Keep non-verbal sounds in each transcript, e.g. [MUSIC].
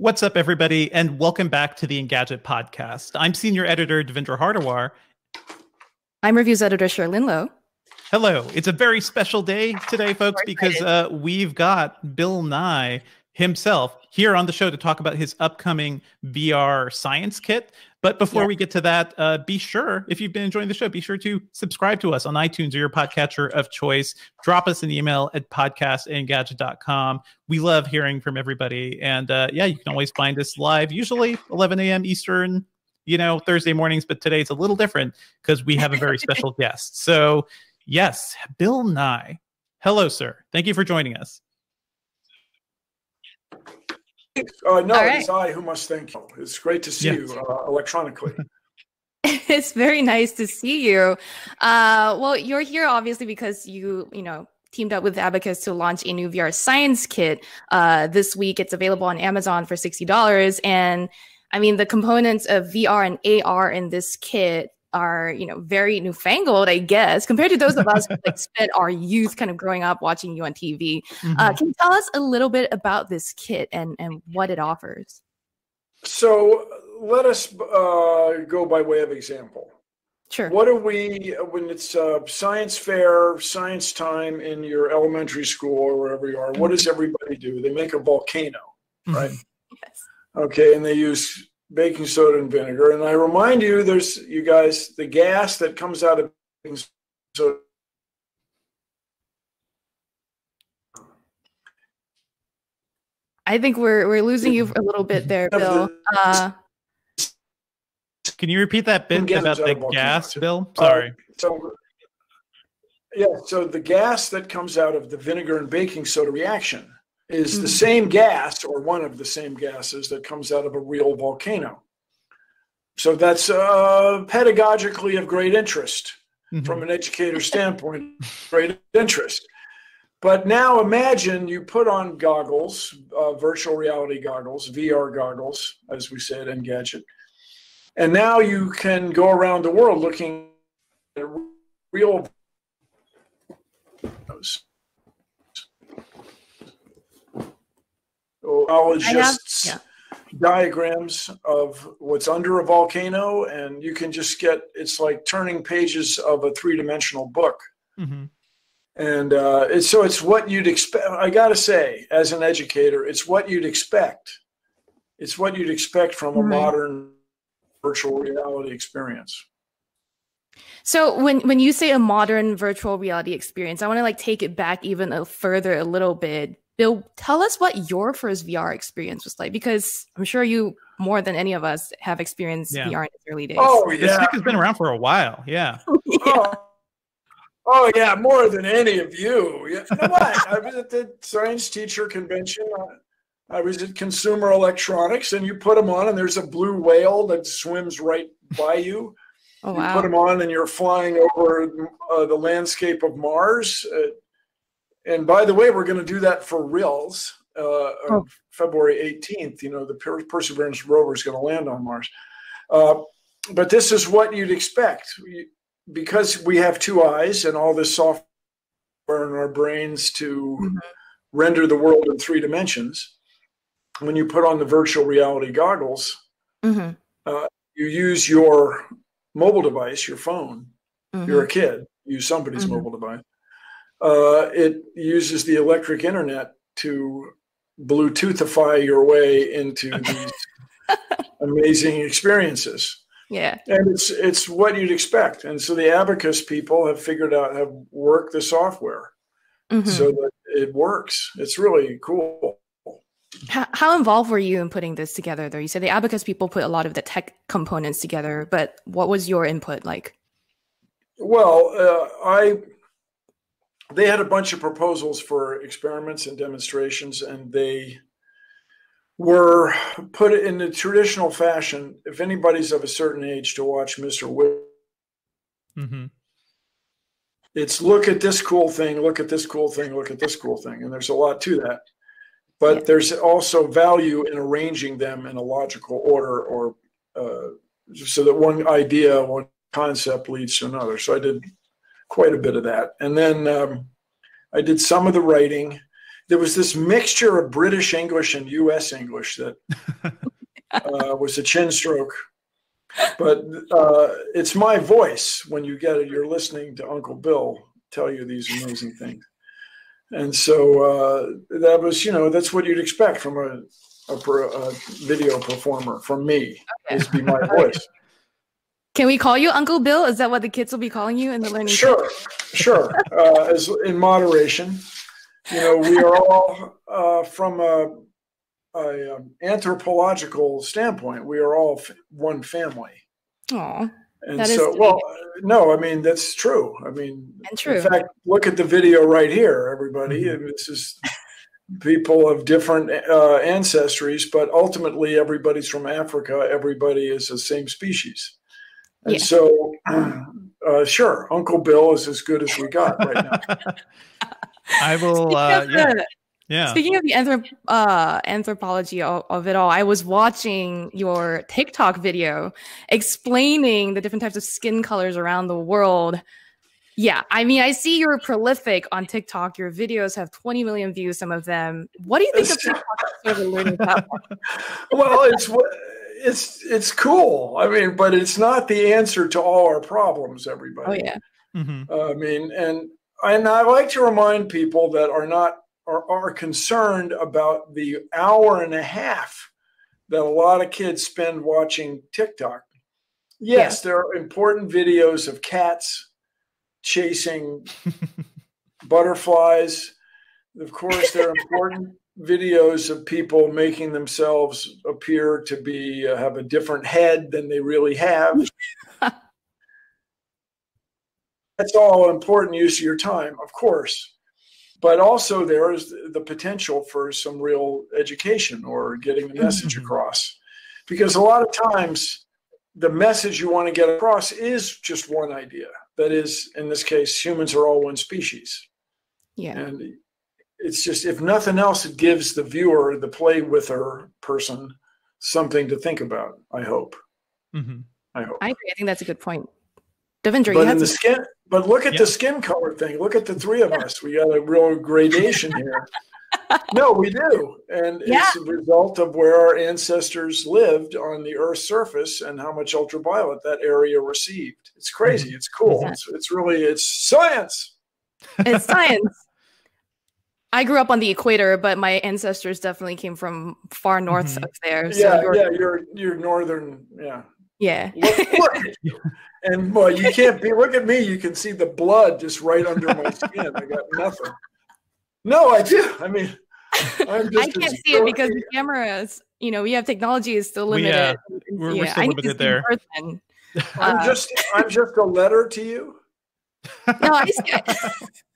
What's up, everybody, and welcome back to the Engadget podcast. I'm senior editor Devindra Hardawar. I'm reviews editor Cherlynn Low. Hello. It's a very special day today, folks, because uh, we've got Bill Nye himself here on the show to talk about his upcoming VR science kit. But before yeah. we get to that, uh, be sure, if you've been enjoying the show, be sure to subscribe to us on iTunes or your podcatcher of choice. Drop us an email at podcastengadget.com. We love hearing from everybody. And uh, yeah, you can always find us live, usually 11 a.m. Eastern, you know, Thursday mornings. But today it's a little different because we have a very special [LAUGHS] guest. So, yes, Bill Nye. Hello, sir. Thank you for joining us. Uh, no, right. it's I who must thank you. It's great to see yes. you uh, electronically. [LAUGHS] it's very nice to see you. Uh, well, you're here obviously because you, you know, teamed up with Abacus to launch a new VR science kit uh, this week. It's available on Amazon for sixty dollars, and I mean the components of VR and AR in this kit are you know very newfangled i guess compared to those of us who like [LAUGHS] spent our youth kind of growing up watching you on tv uh, mm-hmm. uh, can you tell us a little bit about this kit and and what it offers? So let us uh, go by way of example. Sure. What do we when it's uh, science fair science time in your elementary school or wherever you are mm-hmm. what does everybody do? They make a volcano right? [LAUGHS] Yes. Okay and they use baking soda and vinegar. And I remind you, there's you guys, the gas that comes out of baking soda. I think we're we're losing you a little bit there, Bill. Uh, Can you repeat that bit about the gas, Bill? Sorry. Uh, so, yeah, so the gas that comes out of the vinegar and baking soda reaction is mm-hmm. the same gas or one of the same gases that comes out of a real volcano. So that's uh, pedagogically of great interest mm-hmm. from an educator standpoint, great interest. But now imagine you put on goggles, uh, virtual reality goggles, VR goggles, as we said and Engadget, and now you can go around the world looking at real Ologists yeah. diagrams of what's under a volcano, and you can just get it's like turning pages of a three dimensional book. Mm-hmm. And uh, it's, so it's what you'd expect. I got to say, as an educator, it's what you'd expect. It's what you'd expect from a modern virtual reality experience. So when when you say a modern virtual reality experience, I want to like take it back even a further a little bit Bill, tell us what your first VR experience was like because I'm sure you more than any of us have experienced yeah. VR in its early days. Oh, yeah. This stick has been around for a while. Yeah. yeah. [LAUGHS] Oh. oh, yeah, more than any of you. You know what? I was at the science teacher convention. I was at Consumer Electronics, and you put them on, and there's a blue whale that swims right by you. Oh, wow. You put them on, and you're flying over uh, the landscape of Mars. Uh, and by the way, we're going to do that for reals. Uh, oh. February 18th, you know, the Perseverance rover is going to land on Mars. Uh, but this is what you'd expect. Because we have two eyes and all this software in our brains to mm-hmm. render the world in three dimensions, when you put on the virtual reality goggles, mm-hmm. uh, you use your mobile device, your phone. Mm-hmm. You're a kid, use somebody's mm-hmm. mobile device uh, it uses the electric internet to Bluetoothify your way into [LAUGHS] these amazing experiences. Yeah. And it's it's what you'd expect. And so the abacus people have figured out have worked the software mm-hmm. so that it works. It's really cool. How, how, involved were you in putting this together though? You said the abacus people put a lot of the tech components together, but what was your input like? Well, uh, I they had a bunch of proposals for experiments and demonstrations, and they were put in the traditional fashion. If anybody's of a certain age to watch Mr. Mm-hmm. it's look at this cool thing, look at this cool thing, look at this cool thing, and there's a lot to that. But yeah. there's also value in arranging them in a logical order, or uh, so that one idea, one concept leads to another. So I did quite a bit of that. And then um, I did some of the writing. there was this mixture of British English and U.S. English that [LAUGHS] uh, was a chin stroke. But uh, it's my voice when you get it. You're listening to Uncle Bill tell you these amazing things. And so uh, that was, you know, that's what you'd expect from a, a, a video performer from me, is be my [LAUGHS] voice. Can we call you Uncle Bill? Is that what the kids will be calling you in the learning? Sure, sure. Uh, as in moderation, you know, we are all uh, from a, a um, anthropological standpoint. We are all f- one family. Aww. And so, well, no, I mean that's true. I mean, and true. In fact, look at the video right here, everybody. Mm-hmm. This is people of different uh, ancestries, but ultimately, everybody's from Africa. Everybody is the same species, and yeah. so, uh, sure, Uncle Bill is as good as we got right now. [LAUGHS] I will. Uh, yeah. Yeah. Speaking of the anthrop- uh, anthropology of, of, it all, I was watching your TikTok video explaining the different types of skin colors around the world. Yeah, I mean, I see you're prolific on TikTok. Your videos have 20 million views, some of them. What do you think of TikTok as a learning platform? well, it's it's it's cool. I mean, but it's not the answer to all our problems. Everybody. Oh yeah. Mm-hmm. Uh, I mean, and and I like to remind people that are not are, are concerned about the hour and a half that a lot of kids spend watching TikTok. Yes, yeah. there are important videos of cats chasing [LAUGHS] butterflies. Of course, they're important videos of people making themselves appear to be uh, have a different head than they really have. [LAUGHS] That's all important use of your time, of course. But also there is the potential for some real education or getting the message mm-hmm. across. Because a lot of times the message you want to get across is just one idea. That is in this case humans are all one species. Yeah. And it's just if nothing else it gives the viewer the play with her person something to think about i hope mm-hmm. i hope i agree i think that's a good point Devindra, but in the skin but look at the skin color thing. Look at the three of us. We got a real gradation here. [LAUGHS] no, we do. And yeah. it's a result of where our ancestors lived on the Earth's surface and how much ultraviolet that area received. It's crazy. Mm-hmm. It's cool. It's, it's really, it's science. It's science. I grew up on the equator, but my ancestors definitely came from far north mm-hmm. of there. So yeah, you're, yeah, you're you're northern. Yeah, yeah. Look, look. and boy, you can't be. Look at me. You can see the blood just right under my [LAUGHS] skin. I got nothing. No, I do. I mean, i can't see it because the cameras. You know, we have technology is still limited. We, uh, we're, yeah, we're still limited there. I'm uh, just. I'm just a letter to you. [LAUGHS] No, I [LAUGHS]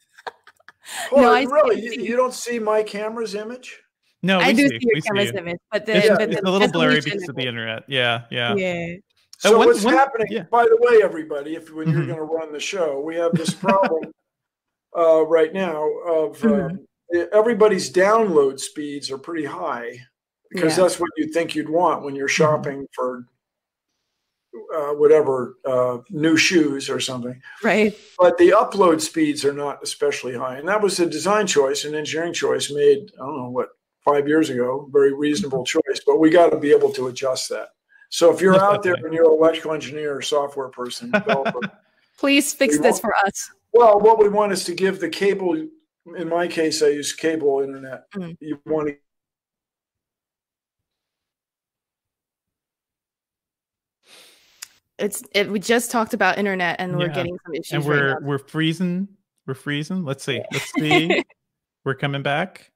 see it. no, I really, you, you, don't see my camera's image. No, I do see, see your camera's see image, but the, it's, but it's the a little blurry because of the internet. Yeah, yeah, yeah. So one, what's one, happening? Yeah. By the way, everybody, if when mm-hmm. you're going to run the show, we have this problem [LAUGHS] uh, right now of mm-hmm. uh, everybody's download speeds are pretty high because yeah. that's what you think you'd want when you're mm-hmm. shopping mm-hmm. for uh, whatever uh, new shoes or something. Right. But the upload speeds are not especially high, and that was a design choice, an engineering choice made. I don't know what five years ago, very reasonable choice, but we got to be able to adjust that. So if you're out there and you're an electrical engineer or software person, developer, [LAUGHS] please fix this want, for us. Well, what we want is to give the cable. In my case, I use cable internet. Mm-hmm. You want to it's it, we just talked about internet and we're getting some issues and we're right we're freezing we're freezing let's see let's see [LAUGHS] we're coming back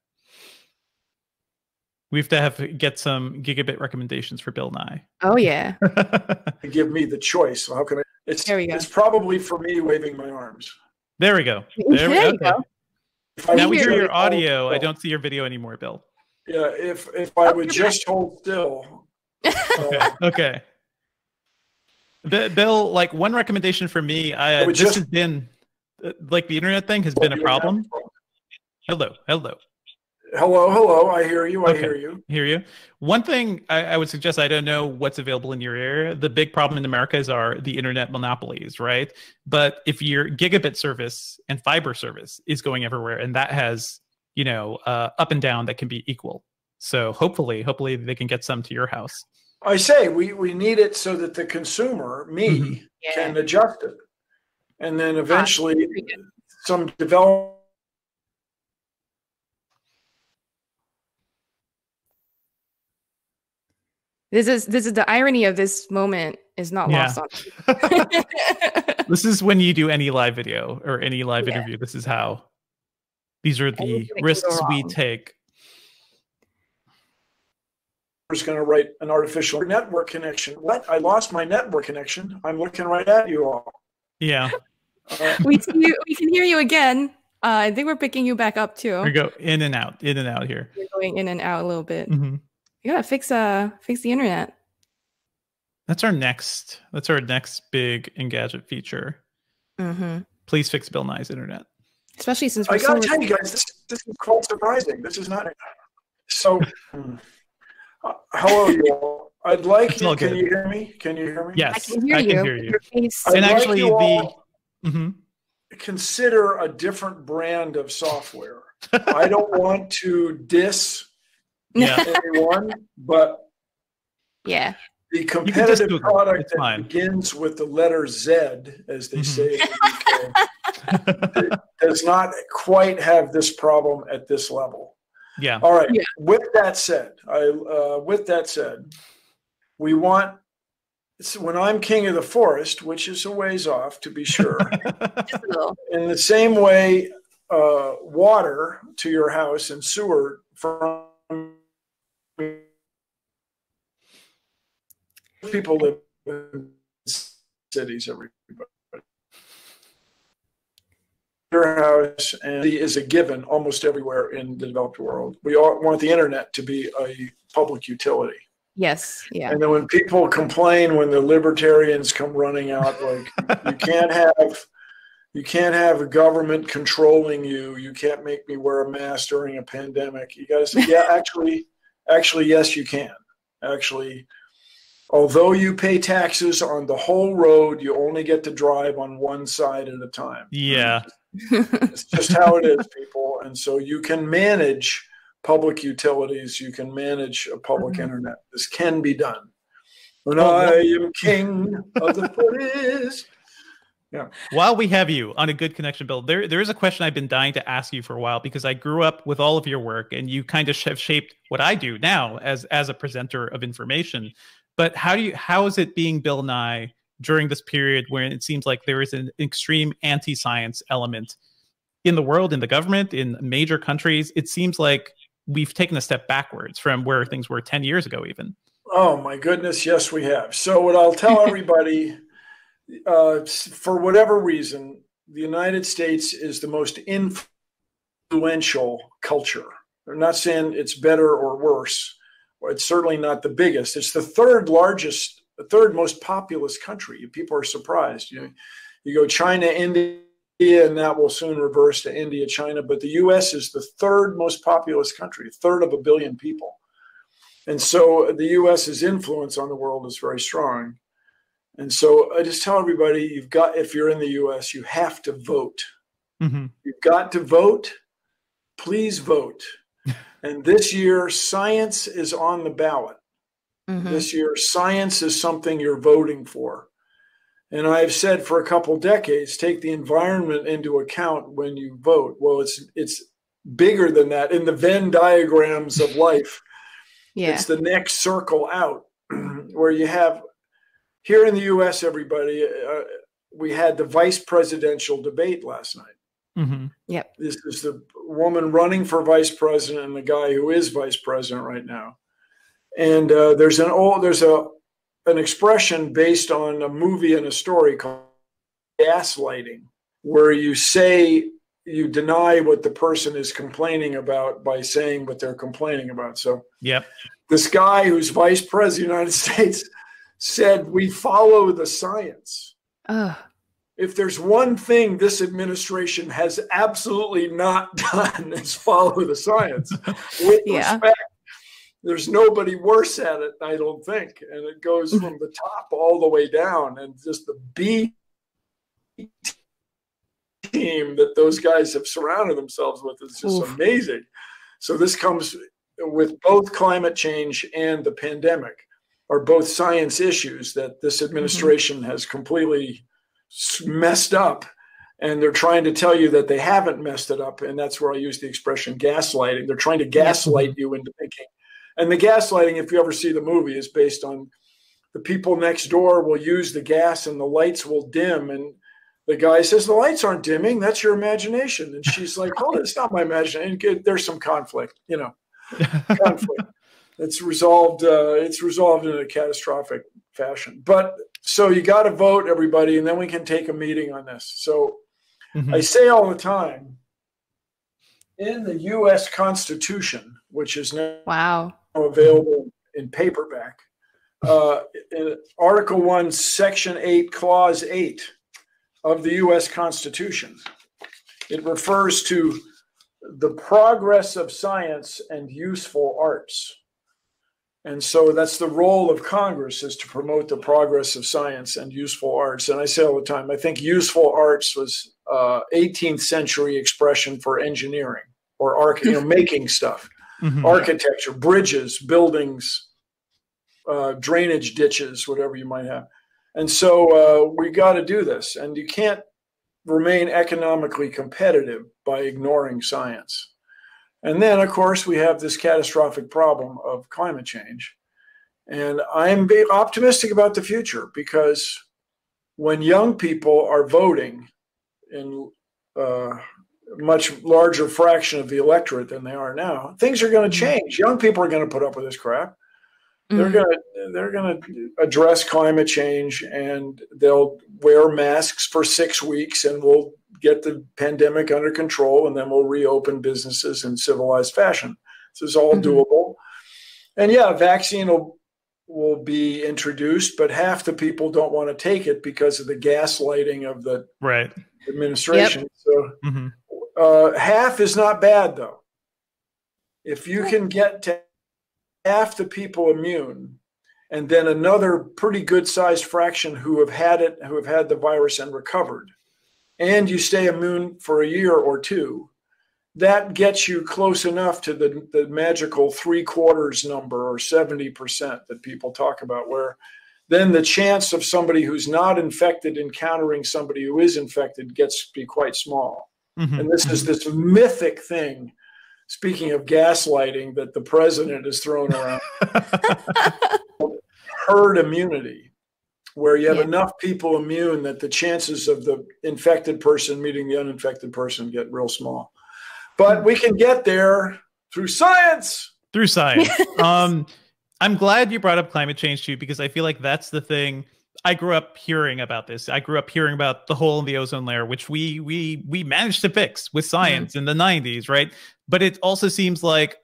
we have to have get some gigabit recommendations for Bill Nye. Oh yeah. [LAUGHS] give me the choice. So how can I? It's there we go. it's probably for me waving my arms. There we go. There, there we go. Okay. Now we hear your audio. I don't see your video anymore, Bill. Yeah, if if I would just hold still. [LAUGHS] Uh, okay. Okay. Bill, like one recommendation for me, I, this just, has been uh, like the internet thing has been a problem. Hello, hello. Hello, hello. I hear you. I okay. hear you. Hear you. One thing I, I, would suggest. I don't know what's available in your area. The big problem in America is are the internet monopolies, right? But if your gigabit service and fiber service is going everywhere, and that has you know, uh, up and down that can be equal. So hopefully, hopefully they can get some to your house. I say we we need it so that the consumer, me, Mhm. Yeah. can adjust it, and then eventually some develop. This is this is the irony of this moment is not Yeah. lost on. [LAUGHS] [LAUGHS] this is when you do any live video or any live Yeah. interview. This is how. These are the Anything can go risks we take. Is going to write an artificial network connection. What? I lost my network connection. I'm looking right at you all. Yeah, [LAUGHS] Uh, we see you, we can hear you again. Uh, I think we're picking you back up too. we go in and out, in and out here. You're going in and out a little bit. hmm You gotta fix uh fix the internet. That's our next. That's our next big Engadget feature. hmm Please fix Bill Nye's internet. Especially since we're I got to so tell you guys, this, this is quite surprising. This is not so. [LAUGHS] Uh, hello, you all. I'd like. It's all Can you hear me? Can you hear me? I Yes, can hear I you. can hear you. Your. I'd And like actually, you the- all hmm consider a different brand of software. I don't want to diss [LAUGHS] Yeah. anyone, but yeah. the competitive product It's that fine. begins with the letter Z, as they Mhm. say the UK, [LAUGHS] does not quite have this problem at this level. Yeah. All right. Yeah. With that said, I uh, with that said, we want it's when I'm king of the forest, which is a ways off to be sure. [LAUGHS] Just a little. in the same way, uh, water to your house and sewer from people live in cities. Everybody. Your house and it is a given almost everywhere in the developed world. We all want the internet to be a public utility. Yes. Yeah. And then when people complain when the libertarians come running out, like you can't have you can't have a government controlling you. You can't make me wear a mask during a pandemic. You got to say, yeah, actually, actually, yes, you can. Actually, although you pay taxes on the whole road, you only get to drive on one side at a time. yeah. It's just how it is, people. And so you can manage public utilities, you can manage a public Mhm. internet. This can be done. When Oh, I am king of the forest. While we have you on a good connection, Bill, there there is a question I've been dying to ask you for a while because I grew up with all of your work, and you kind of have shaped what I do now as as a presenter of information. But how do you how is it being Bill Nye during this period when it seems like there is an extreme anti-science element in the world, in the government, in major countries? It seems like we've taken a step backwards from where things were ten years ago, even. Oh my goodness, yes, we have. So what I'll tell [LAUGHS] everybody, uh, for whatever reason, the United States is the most influential culture. I'm not saying it's better or worse. It's certainly not the biggest. It's the third largest, the third most populous country. People are surprised. You know, you go China, India, and that will soon reverse to India, China. But the U.S. is the third most populous country, a third of a billion people. And so the US's influence on the world is very strong. And so I just tell everybody you've got, if you're in the US, you have to vote. hmm You've got to vote. Please vote. [LAUGHS] and this year, science is on the ballot. Mhm. This year, science is something you're voting for. And I've said for a couple decades, take the environment into account when you vote. Well, it's it's bigger than that. In the Venn diagrams of [LAUGHS] life, Yeah. it's the next circle out [CLEARS THROAT] where you have here in the US, everybody, uh, we had the vice presidential debate last night. hmm This is the woman running for vice president and the guy who is vice president right now. And uh, there's an old, there's a, an expression based on a movie and a story called gaslighting, where you say you deny what the person is complaining about by saying what they're complaining about. So Yep. this guy who's vice president of the United [LAUGHS] States said, We follow the science. Ugh. If there's one thing this administration has absolutely not [LAUGHS] done is follow the science. With Yeah. respect, there's nobody worse at it, I don't think. And it goes from the top all the way down, and just the B team that those guys have surrounded themselves with is just Oof. amazing. So this comes with both climate change and the pandemic are both science issues that this mm-hmm. administration mm-hmm. has completely messed up and they're trying to tell you that they haven't messed it up and that's where i use the expression gaslighting they're trying to gaslight you into thinking and the gaslighting if you ever see the movie is based on the people next door will use the gas and the lights will dim. And the guy says the lights aren't dimming. That's your imagination. And she's like oh it's not my imagination. There's some conflict you know. [LAUGHS] Conflict. It's resolved uh, it's resolved in a catastrophic fashion. But so you got to vote everybody and then we can take a meeting on this. So mm-hmm. i say all the time in the us constitution which is now wow available in paperback. Uh, in article 1 section 8 clause 8 of the us constitution. It refers to the progress of science and useful arts. And so that's the role of Congress is to promote the progress of science and useful arts. And I say all the time, I think useful arts was uh, 18th century expression for engineering or you know, [LAUGHS] making stuff, mm-hmm. architecture, bridges, buildings, uh, drainage ditches, whatever you might have. And so uh, we got to do this. And you can't remain economically competitive by ignoring science. And then, of course, we have this catastrophic problem of climate change. And I'm optimistic about the future because when young people are voting in uh, much larger fraction of the electorate than they are now, things are going to mm-hmm. change. Young people are going to put up with this crap. They're mm-hmm. going to they're going to address climate change and they'll wear masks for six weeks and we'll get the pandemic under control and then we'll reopen businesses in civilized fashion. This is all mm-hmm. doable. And yeah, vaccine will will be introduced, but half the people don't want to take it because of the gaslighting of the right administration. Yep. So mm-hmm. Uh, half is not bad though. If you can get to half the people immune, and then another pretty good sized fraction who have had it, who have had the virus and recovered, and you stay immune for a year or two, that gets you close enough to the, the magical three quarters number or 70% that people talk about, where then the chance of somebody who's not infected encountering somebody who is infected gets to be quite small. Mm-hmm. And this is this mythic thing speaking of gaslighting that the president has thrown around. [LAUGHS] Herd immunity where you have yeah. enough people immune that the chances of the infected person meeting the uninfected person get real small. But we can get there through science! Through science. [LAUGHS] Um i'm glad you brought up climate change too because i feel like that's the thing I grew up hearing about this. I grew up hearing about the hole in the ozone layer, which we we we managed to fix with science mm-hmm. in the 90s, right? But it also seems like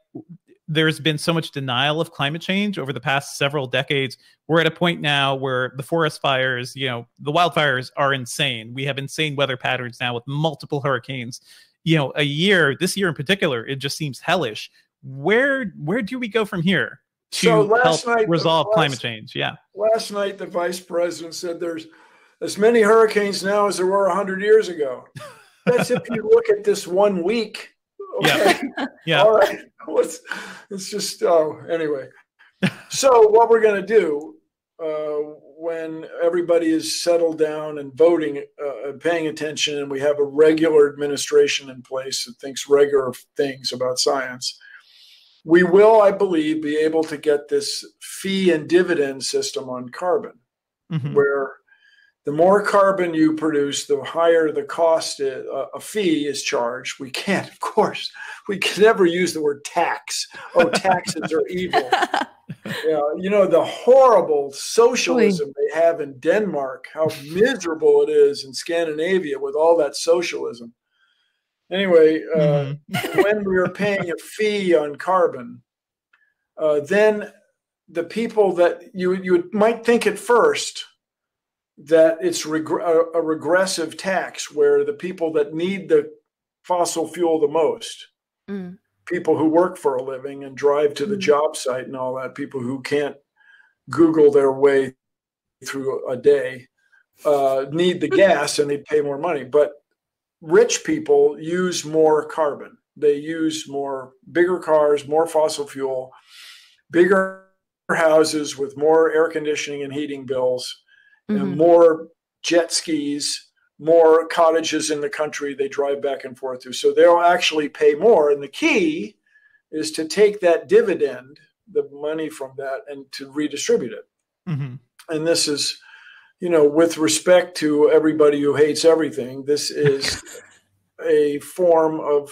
there's been so much denial of climate change over the past several decades. We're at a point now where the forest fires, you know, the wildfires are insane. We have insane weather patterns now with multiple hurricanes. You know, a year, this year in particular, it just seems hellish. Where where do we go from here to so help night, resolve last, climate change? Yeah. Last night the vice president said there's as many hurricanes now as there were 100 years ago. [LAUGHS] That's if you look at this one week Okay. Yeah. [LAUGHS] yeah. All right. What's it's just oh anyway. so what we're going to do uh, when everybody is settled down and voting, uh, paying attention, and we have a regular administration in place that thinks regular things about science, we will, I believe, be able to get this fee and dividend system on carbon, mm-hmm. where the more carbon you produce, the higher the cost, is, uh, a fee is charged. We can't, of course, we can never use the word tax. Oh, taxes are evil. [LAUGHS] Yeah, you know, the horrible socialism they have in Denmark, how miserable it is in Scandinavia with all that socialism. Anyway, uh, mm-hmm. [LAUGHS] when we are paying a fee on carbon, uh, then the people that you, you might think at first, that it's reg- a, regressive tax where the people that need the fossil fuel the most, mm. people who work for a living and drive to the mm. job site and all that, people who can't Google their way through a day, uh, need the [LAUGHS] gas and they pay more money. But rich people use more carbon. They use more bigger cars, more fossil fuel, bigger houses with more air conditioning and heating bills, mm-hmm. and more jet skis, more cottages in the country they drive back and forth to. So they'll actually pay more. And the key is to take that dividend, the money from that, and to redistribute it. Mm-hmm. And this is, you know, with respect to everybody who hates everything, this is a form of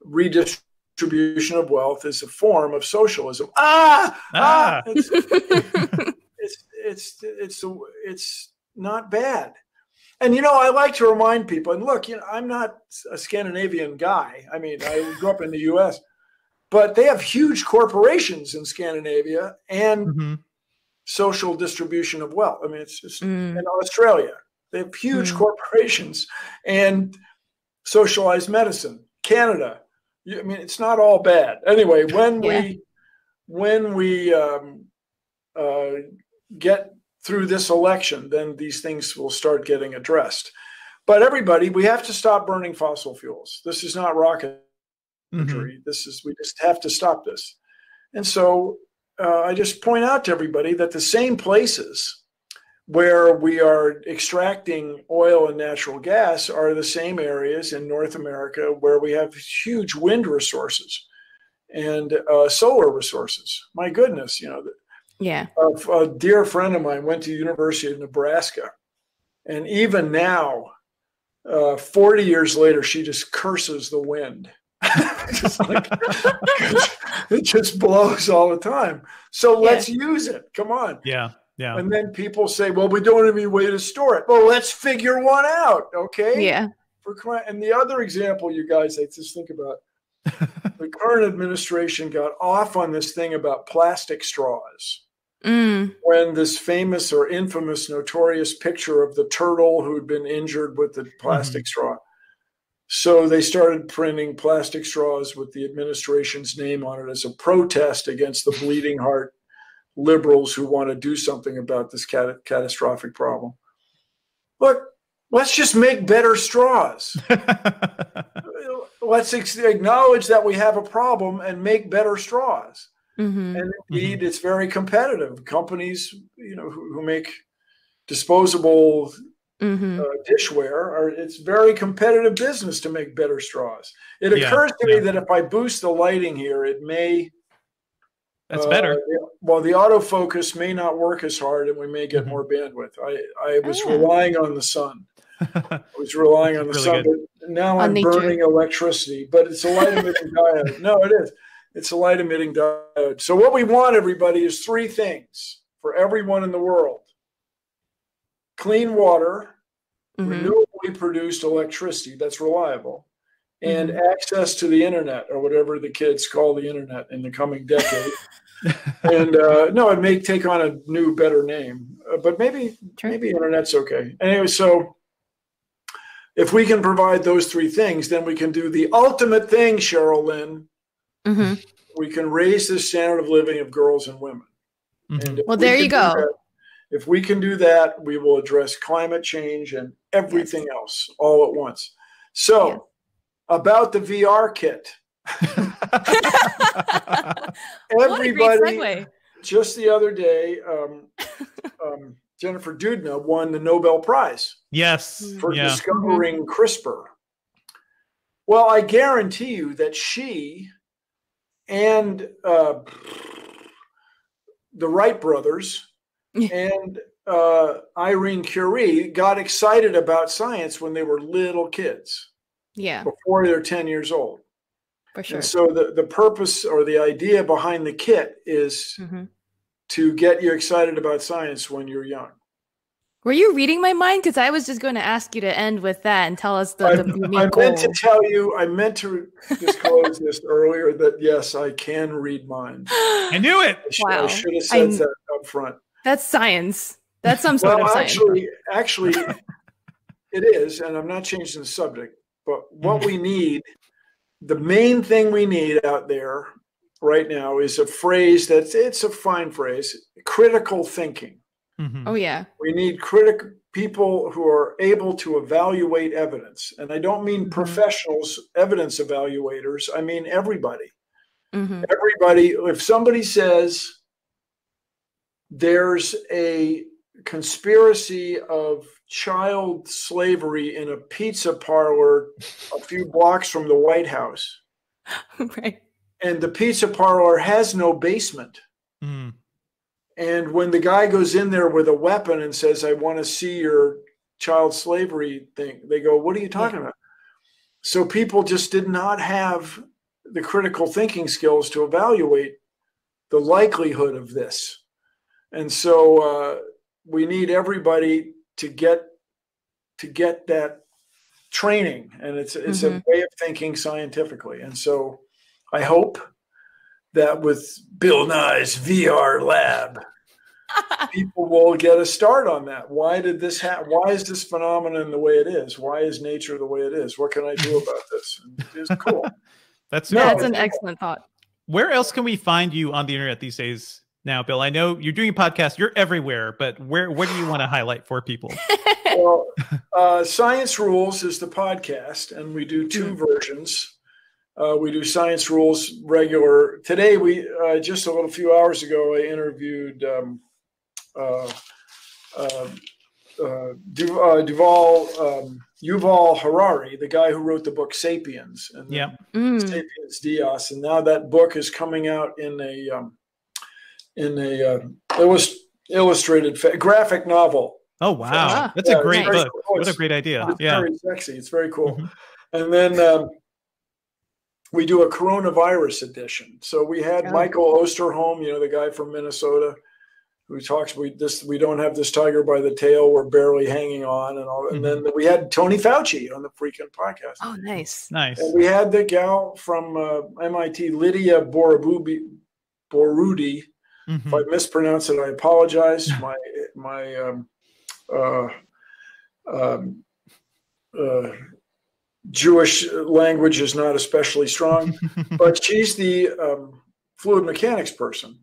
redistribution of wealth is a form of socialism. Ah, ah, ah. It's, [LAUGHS] it's, it's, it's, it's not bad. And you know, I like to remind people. And look, you know, I'm not a Scandinavian guy. I mean, I grew up in the U.S., but they have huge corporations in Scandinavia and mm-hmm. Social distribution of wealth. I mean, it's just mm. in Australia they have huge mm. corporations and socialized medicine. Canada, I mean, it's not all bad. Anyway, when [LAUGHS] yeah. we when we um, uh, get through this election, then these things will start getting addressed. But everybody, we have to stop burning fossil fuels. This is not rocket mm-hmm. This is we just have to stop this. And so uh, I just point out to everybody that the same places where we are extracting oil and natural gas are the same areas in North America where we have huge wind resources and uh, solar resources. My goodness, you know, yeah. A, a dear friend of mine went to University of Nebraska, and even now, uh, 40 years later, she just curses the wind. [LAUGHS] just like, it just blows all the time. So let's use it. Come on. Yeah. Yeah. And then people say, well, we don't have any way to store it. Well, let's figure one out. Okay. Yeah. For and the other example, you guys, I just think about [LAUGHS] the current administration got off on this thing about plastic straws. Mm. When this famous or infamous, notorious picture of the turtle who'd been injured with the plastic mm-hmm. straw. So they started printing plastic straws with the administration's name on it as a protest against the bleeding heart liberals who want to do something about this cat- catastrophic problem. Look, let's just make better straws. [LAUGHS] let's ex- acknowledge that we have a problem and make better straws. Mm-hmm. And indeed, mm-hmm. it's very competitive. Companies, you know, who, who make disposable mm-hmm. uh, dishware Or it's very competitive business to make better straws. It yeah, occurs to yeah. me that if I boost the lighting here, it may. That's uh, better. Well, the autofocus may not work as hard, and we may get mm-hmm. more bandwidth. I I was oh, relying on the sun. [LAUGHS] I was relying on the really sun, good. but now I'm burning electricity. But it's a light emitting diode. No, it is. It's a light emitting diode. So, what we want, everybody, is three things for everyone in the world clean water, mm-hmm. renewably produced electricity that's reliable, and mm-hmm. access to the internet or whatever the kids call the internet in the coming [LAUGHS] decade. and uh, no, it may take on a new, better name, uh, but maybe True. maybe internet's okay. Anyway, so if we can provide those three things, then we can do the ultimate thing, Cherlynn, Mm-hmm. We can raise the standard of living of girls and women. Mm-hmm. And well, there you go. That, if we can do that, we will address climate change and everything yes. else all at once. So, yes. about the VR kit. [LAUGHS] Everybody, just the other day, um, [LAUGHS] um, Jennifer Doudna won the Nobel Prize. Yes. For yeah. discovering mm-hmm. CRISPR. Well, I guarantee you that she and uh, the Wright brothers [LAUGHS] and uh, Irene Curie got excited about science when they were little kids. Yeah. Before they're 10 years old. For sure. And so the, the purpose or the idea behind the kit is mm-hmm. to get you excited about science when you're young. Were you reading my mind? Because I was just going to ask you to end with that and tell us the. the I, I meant to tell you. I meant to [LAUGHS] disclose this earlier that yes, I can read minds. [GASPS] I knew it. I, sh- wow. I should have said I, that up front. That's science. That's some sort well, of actually, science. Actually, [LAUGHS] it is, and I'm not changing the subject. But what we need, the main thing we need out there right now is a phrase that's it's a fine phrase: critical thinking. Mm-hmm. Oh yeah. We need critical people who are able to evaluate evidence. And I don't mean mm-hmm. professionals, evidence evaluators, I mean everybody. Mm-hmm. Everybody, if somebody says there's a conspiracy of child slavery in a pizza parlor a few blocks from the White House. [LAUGHS] right. And the pizza parlor has no basement. Mm. And when the guy goes in there with a weapon and says, I want to see your child slavery thing, they go, What are you talking yeah. about? So people just did not have the critical thinking skills to evaluate the likelihood of this. And so uh, we need everybody to get to get that training and it's it's mm-hmm. a way of thinking scientifically and so i hope that with Bill Nye's VR lab, [LAUGHS] people will get a start on that. Why did this happen? Why is this phenomenon the way it is? Why is nature the way it is? What can I do [LAUGHS] about this? It's cool. [LAUGHS] that's yeah, that's an excellent thought. Where else can we find you on the internet these days? Now, Bill, I know you're doing a podcast. You're everywhere, but where where do you want to highlight for people? [LAUGHS] well, [LAUGHS] uh, Science Rules is the podcast, and we do two hmm. versions. Uh, we do science rules regular. Today, we uh, just a little few hours ago, I interviewed um, uh, uh, uh uh, Duval um, Yuval Harari, the guy who wrote the book *Sapiens* and yeah, mm. *Sapiens Dios*, and now that book is coming out in a um, in a illust- illustrated fa- graphic novel. Oh wow, that's yeah, a great book! Cool. What a great idea! It's yeah, very sexy. It's very cool. Mm-hmm. And then um, we do a coronavirus edition. So we had oh. Michael Osterholm, you know, the guy from Minnesota, who talks. We this we don't have this tiger by the tail. We're barely hanging on, and all. Mm-hmm. And then mm-hmm. we had Tony Fauci on the freaking podcast. Oh, nice, nice. And we had the gal from uh, MIT, Lydia Borubi, Borudi. Mm-hmm. If I mispronounce it, I apologize. [LAUGHS] my my um, uh, um, uh, Jewish language is not especially strong, [LAUGHS] but she's the um, fluid mechanics person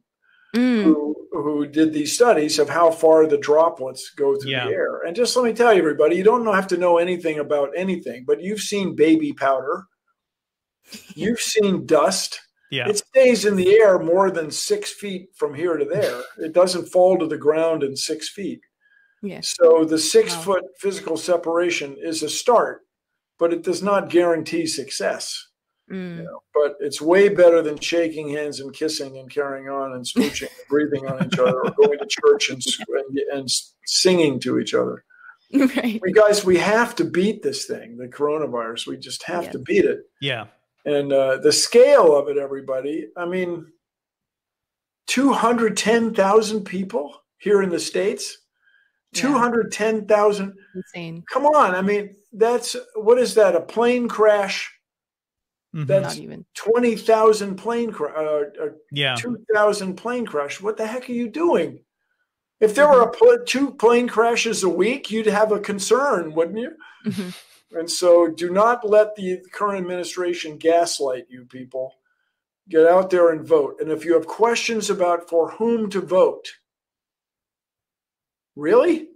mm. who, who did these studies of how far the droplets go through yeah. the air. And just let me tell you, everybody, you don't have to know anything about anything, but you've seen baby powder, [LAUGHS] you've seen dust. Yeah. It stays in the air more than six feet from here to there. [LAUGHS] It doesn't fall to the ground in six feet. Yeah. So the six wow. foot physical separation is a start but it does not guarantee success. Mm. You know, but it's way better than shaking hands and kissing and carrying on and smooching and breathing on each other or going to church and, and, and singing to each other. [LAUGHS] Right. We guys, we have to beat this thing, the coronavirus. We just have yeah. to beat it. Yeah. And uh, the scale of it, everybody, I mean, 210,000 people here in the States. 210,000. Insane. Come on. I mean, that's what is that? A plane crash? Mm-hmm. That's 20,000 plane crash. Uh, uh, yeah. 2,000 plane crash. What the heck are you doing? If there mm-hmm. were a pl- two plane crashes a week, you'd have a concern, wouldn't you? Mm-hmm. And so do not let the current administration gaslight you people. Get out there and vote. And if you have questions about for whom to vote, really?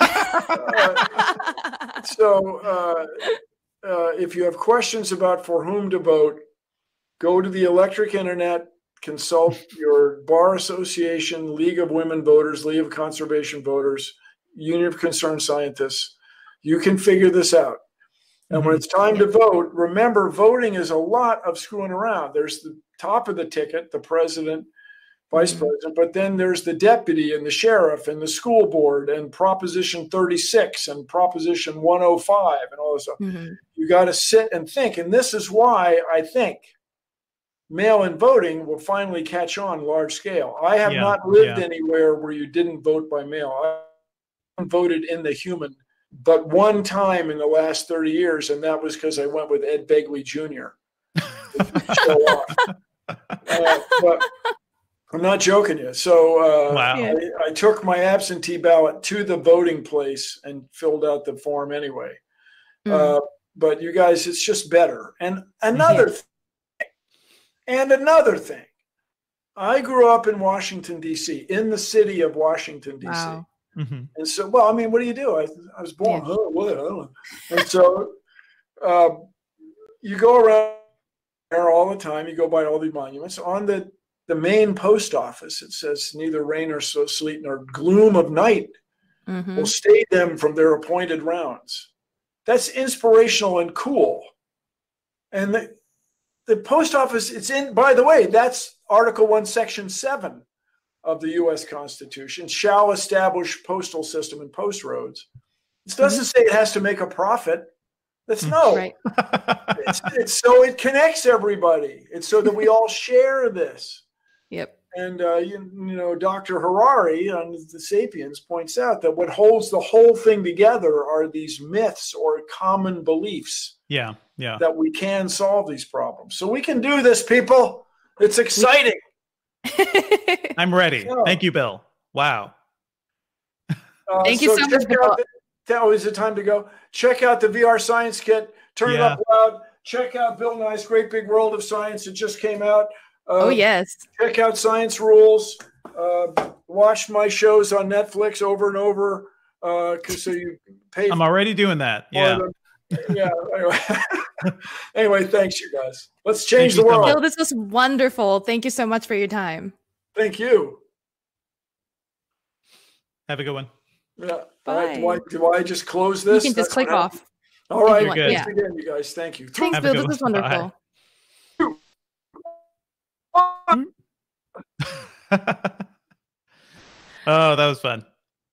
uh, [LAUGHS] so, uh, uh, if you have questions about for whom to vote, go to the electric internet, consult your bar association, League of Women Voters, League of Conservation Voters, Union of Concerned Scientists. You can figure this out. And when mm-hmm. it's time to vote, remember voting is a lot of screwing around. There's the top of the ticket, the president, vice mm-hmm. president, but then there's the deputy and the sheriff and the school board and Proposition 36 and Proposition 105 and all this stuff. Mm-hmm. You got to sit and think. And this is why I think mail in voting will finally catch on large scale. I have yeah, not lived yeah. anywhere where you didn't vote by mail. I voted in the human, but one time in the last 30 years, and that was because I went with Ed Begley Jr. [LAUGHS] uh, but I'm not joking you. So uh, wow. I, I, took my absentee ballot to the voting place and filled out the form anyway. Mm. Uh, but you guys, it's just better. And another thing, and another thing. I grew up in Washington D.C. in the city of Washington D.C. Wow. Mm-hmm. And so, well, I mean, what do you do? I, I was born. Yeah. Oh, what? I don't know. And so, uh, you go around there all the time. You go by all the monuments. On the the main post office, it says, "Neither rain or so sleet nor gloom of night mm-hmm. will stay them from their appointed rounds." That's inspirational and cool. And the the post office, it's in. By the way, that's Article One, Section Seven of the U.S. Constitution. Shall establish postal system and post roads. It doesn't mm-hmm. say it has to make a profit. That's no. Right. it's, it's, so it connects everybody. It's so that we all [LAUGHS] share this. Yep. And uh, you, you, know, Dr. Harari on the *Sapiens* points out that what holds the whole thing together are these myths or common beliefs. Yeah, yeah. That we can solve these problems. So we can do this, people. It's exciting. I'm ready. [LAUGHS] Yeah. Thank you, Bill. Wow. Uh, Thank so you so much, Bill. Now is the time to go. Check out the VR Science Kit. Turn yeah. it up loud. Check out Bill Nye's Great Big World of Science. It just came out. Uh, oh yes. Check out Science Rules. Uh, watch my shows on Netflix over and over because uh, so you pay. I'm already doing that. Yeah. Yeah. Anyway. [LAUGHS] anyway, thanks you guys. Let's change Thank the world. Bill, this was wonderful. Thank you so much for your time. Thank you. Have a good one. Yeah. Bye. do, I, do I just close this? You can just That's click off. All right. Thanks yeah. again, you guys. Thank you. Thanks, Bill. This was wonderful. [LAUGHS] oh, that was fun.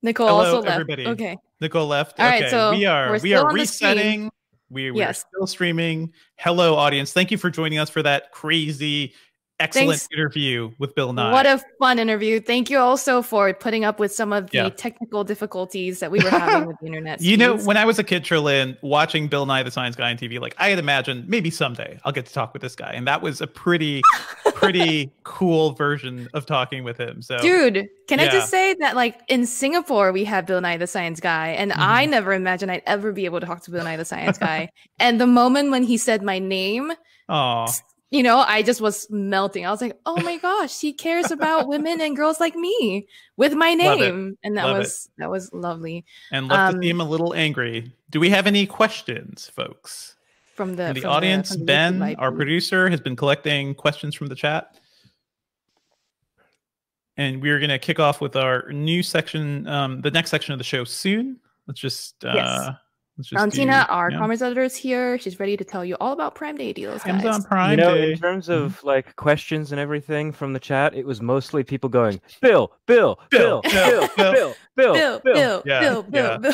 Nicole Hello, also left. Everybody. Okay. Nicole left. All okay. Right, so we are we are resetting. We, we're still streaming. Hello, audience. Thank you for joining us for that crazy excellent Thanks. interview with Bill Nye. What a fun interview. Thank you also for putting up with some of the yeah. technical difficulties that we were having with the [LAUGHS] internet. You know, when I was a kid, Cherlynn, watching Bill Nye the Science Guy on TV, like I had imagined maybe someday I'll get to talk with this guy. And that was a pretty, [LAUGHS] pretty cool version of talking with him. So dude, can yeah. I just say that like in Singapore we have Bill Nye the Science Guy, and mm-hmm. I never imagined I'd ever be able to talk to Bill Nye the Science Guy. and the moment when he said my name, Oh, you know, I just was melting. I was like, oh my gosh, he cares about women and girls like me with my name. And that love was it. that was lovely. And left um, to see him a little angry. Do we have any questions, folks? From the, from the from audience, the, Ben, our producer, has been collecting questions from the chat. And we're gonna kick off with our new section, um, the next section of the show soon. Let's just uh yes Valentina, do, our yeah. commerce editor, is here. She's ready to tell you all about Prime Day deals. Guys. Amazon Prime you know, Day. In terms of mm-hmm. like questions and everything from the chat, it was mostly people going, Bill, Bill, Bill, Bill, Bill, Bill, Bill, Bill, Bill, Bill, Bill.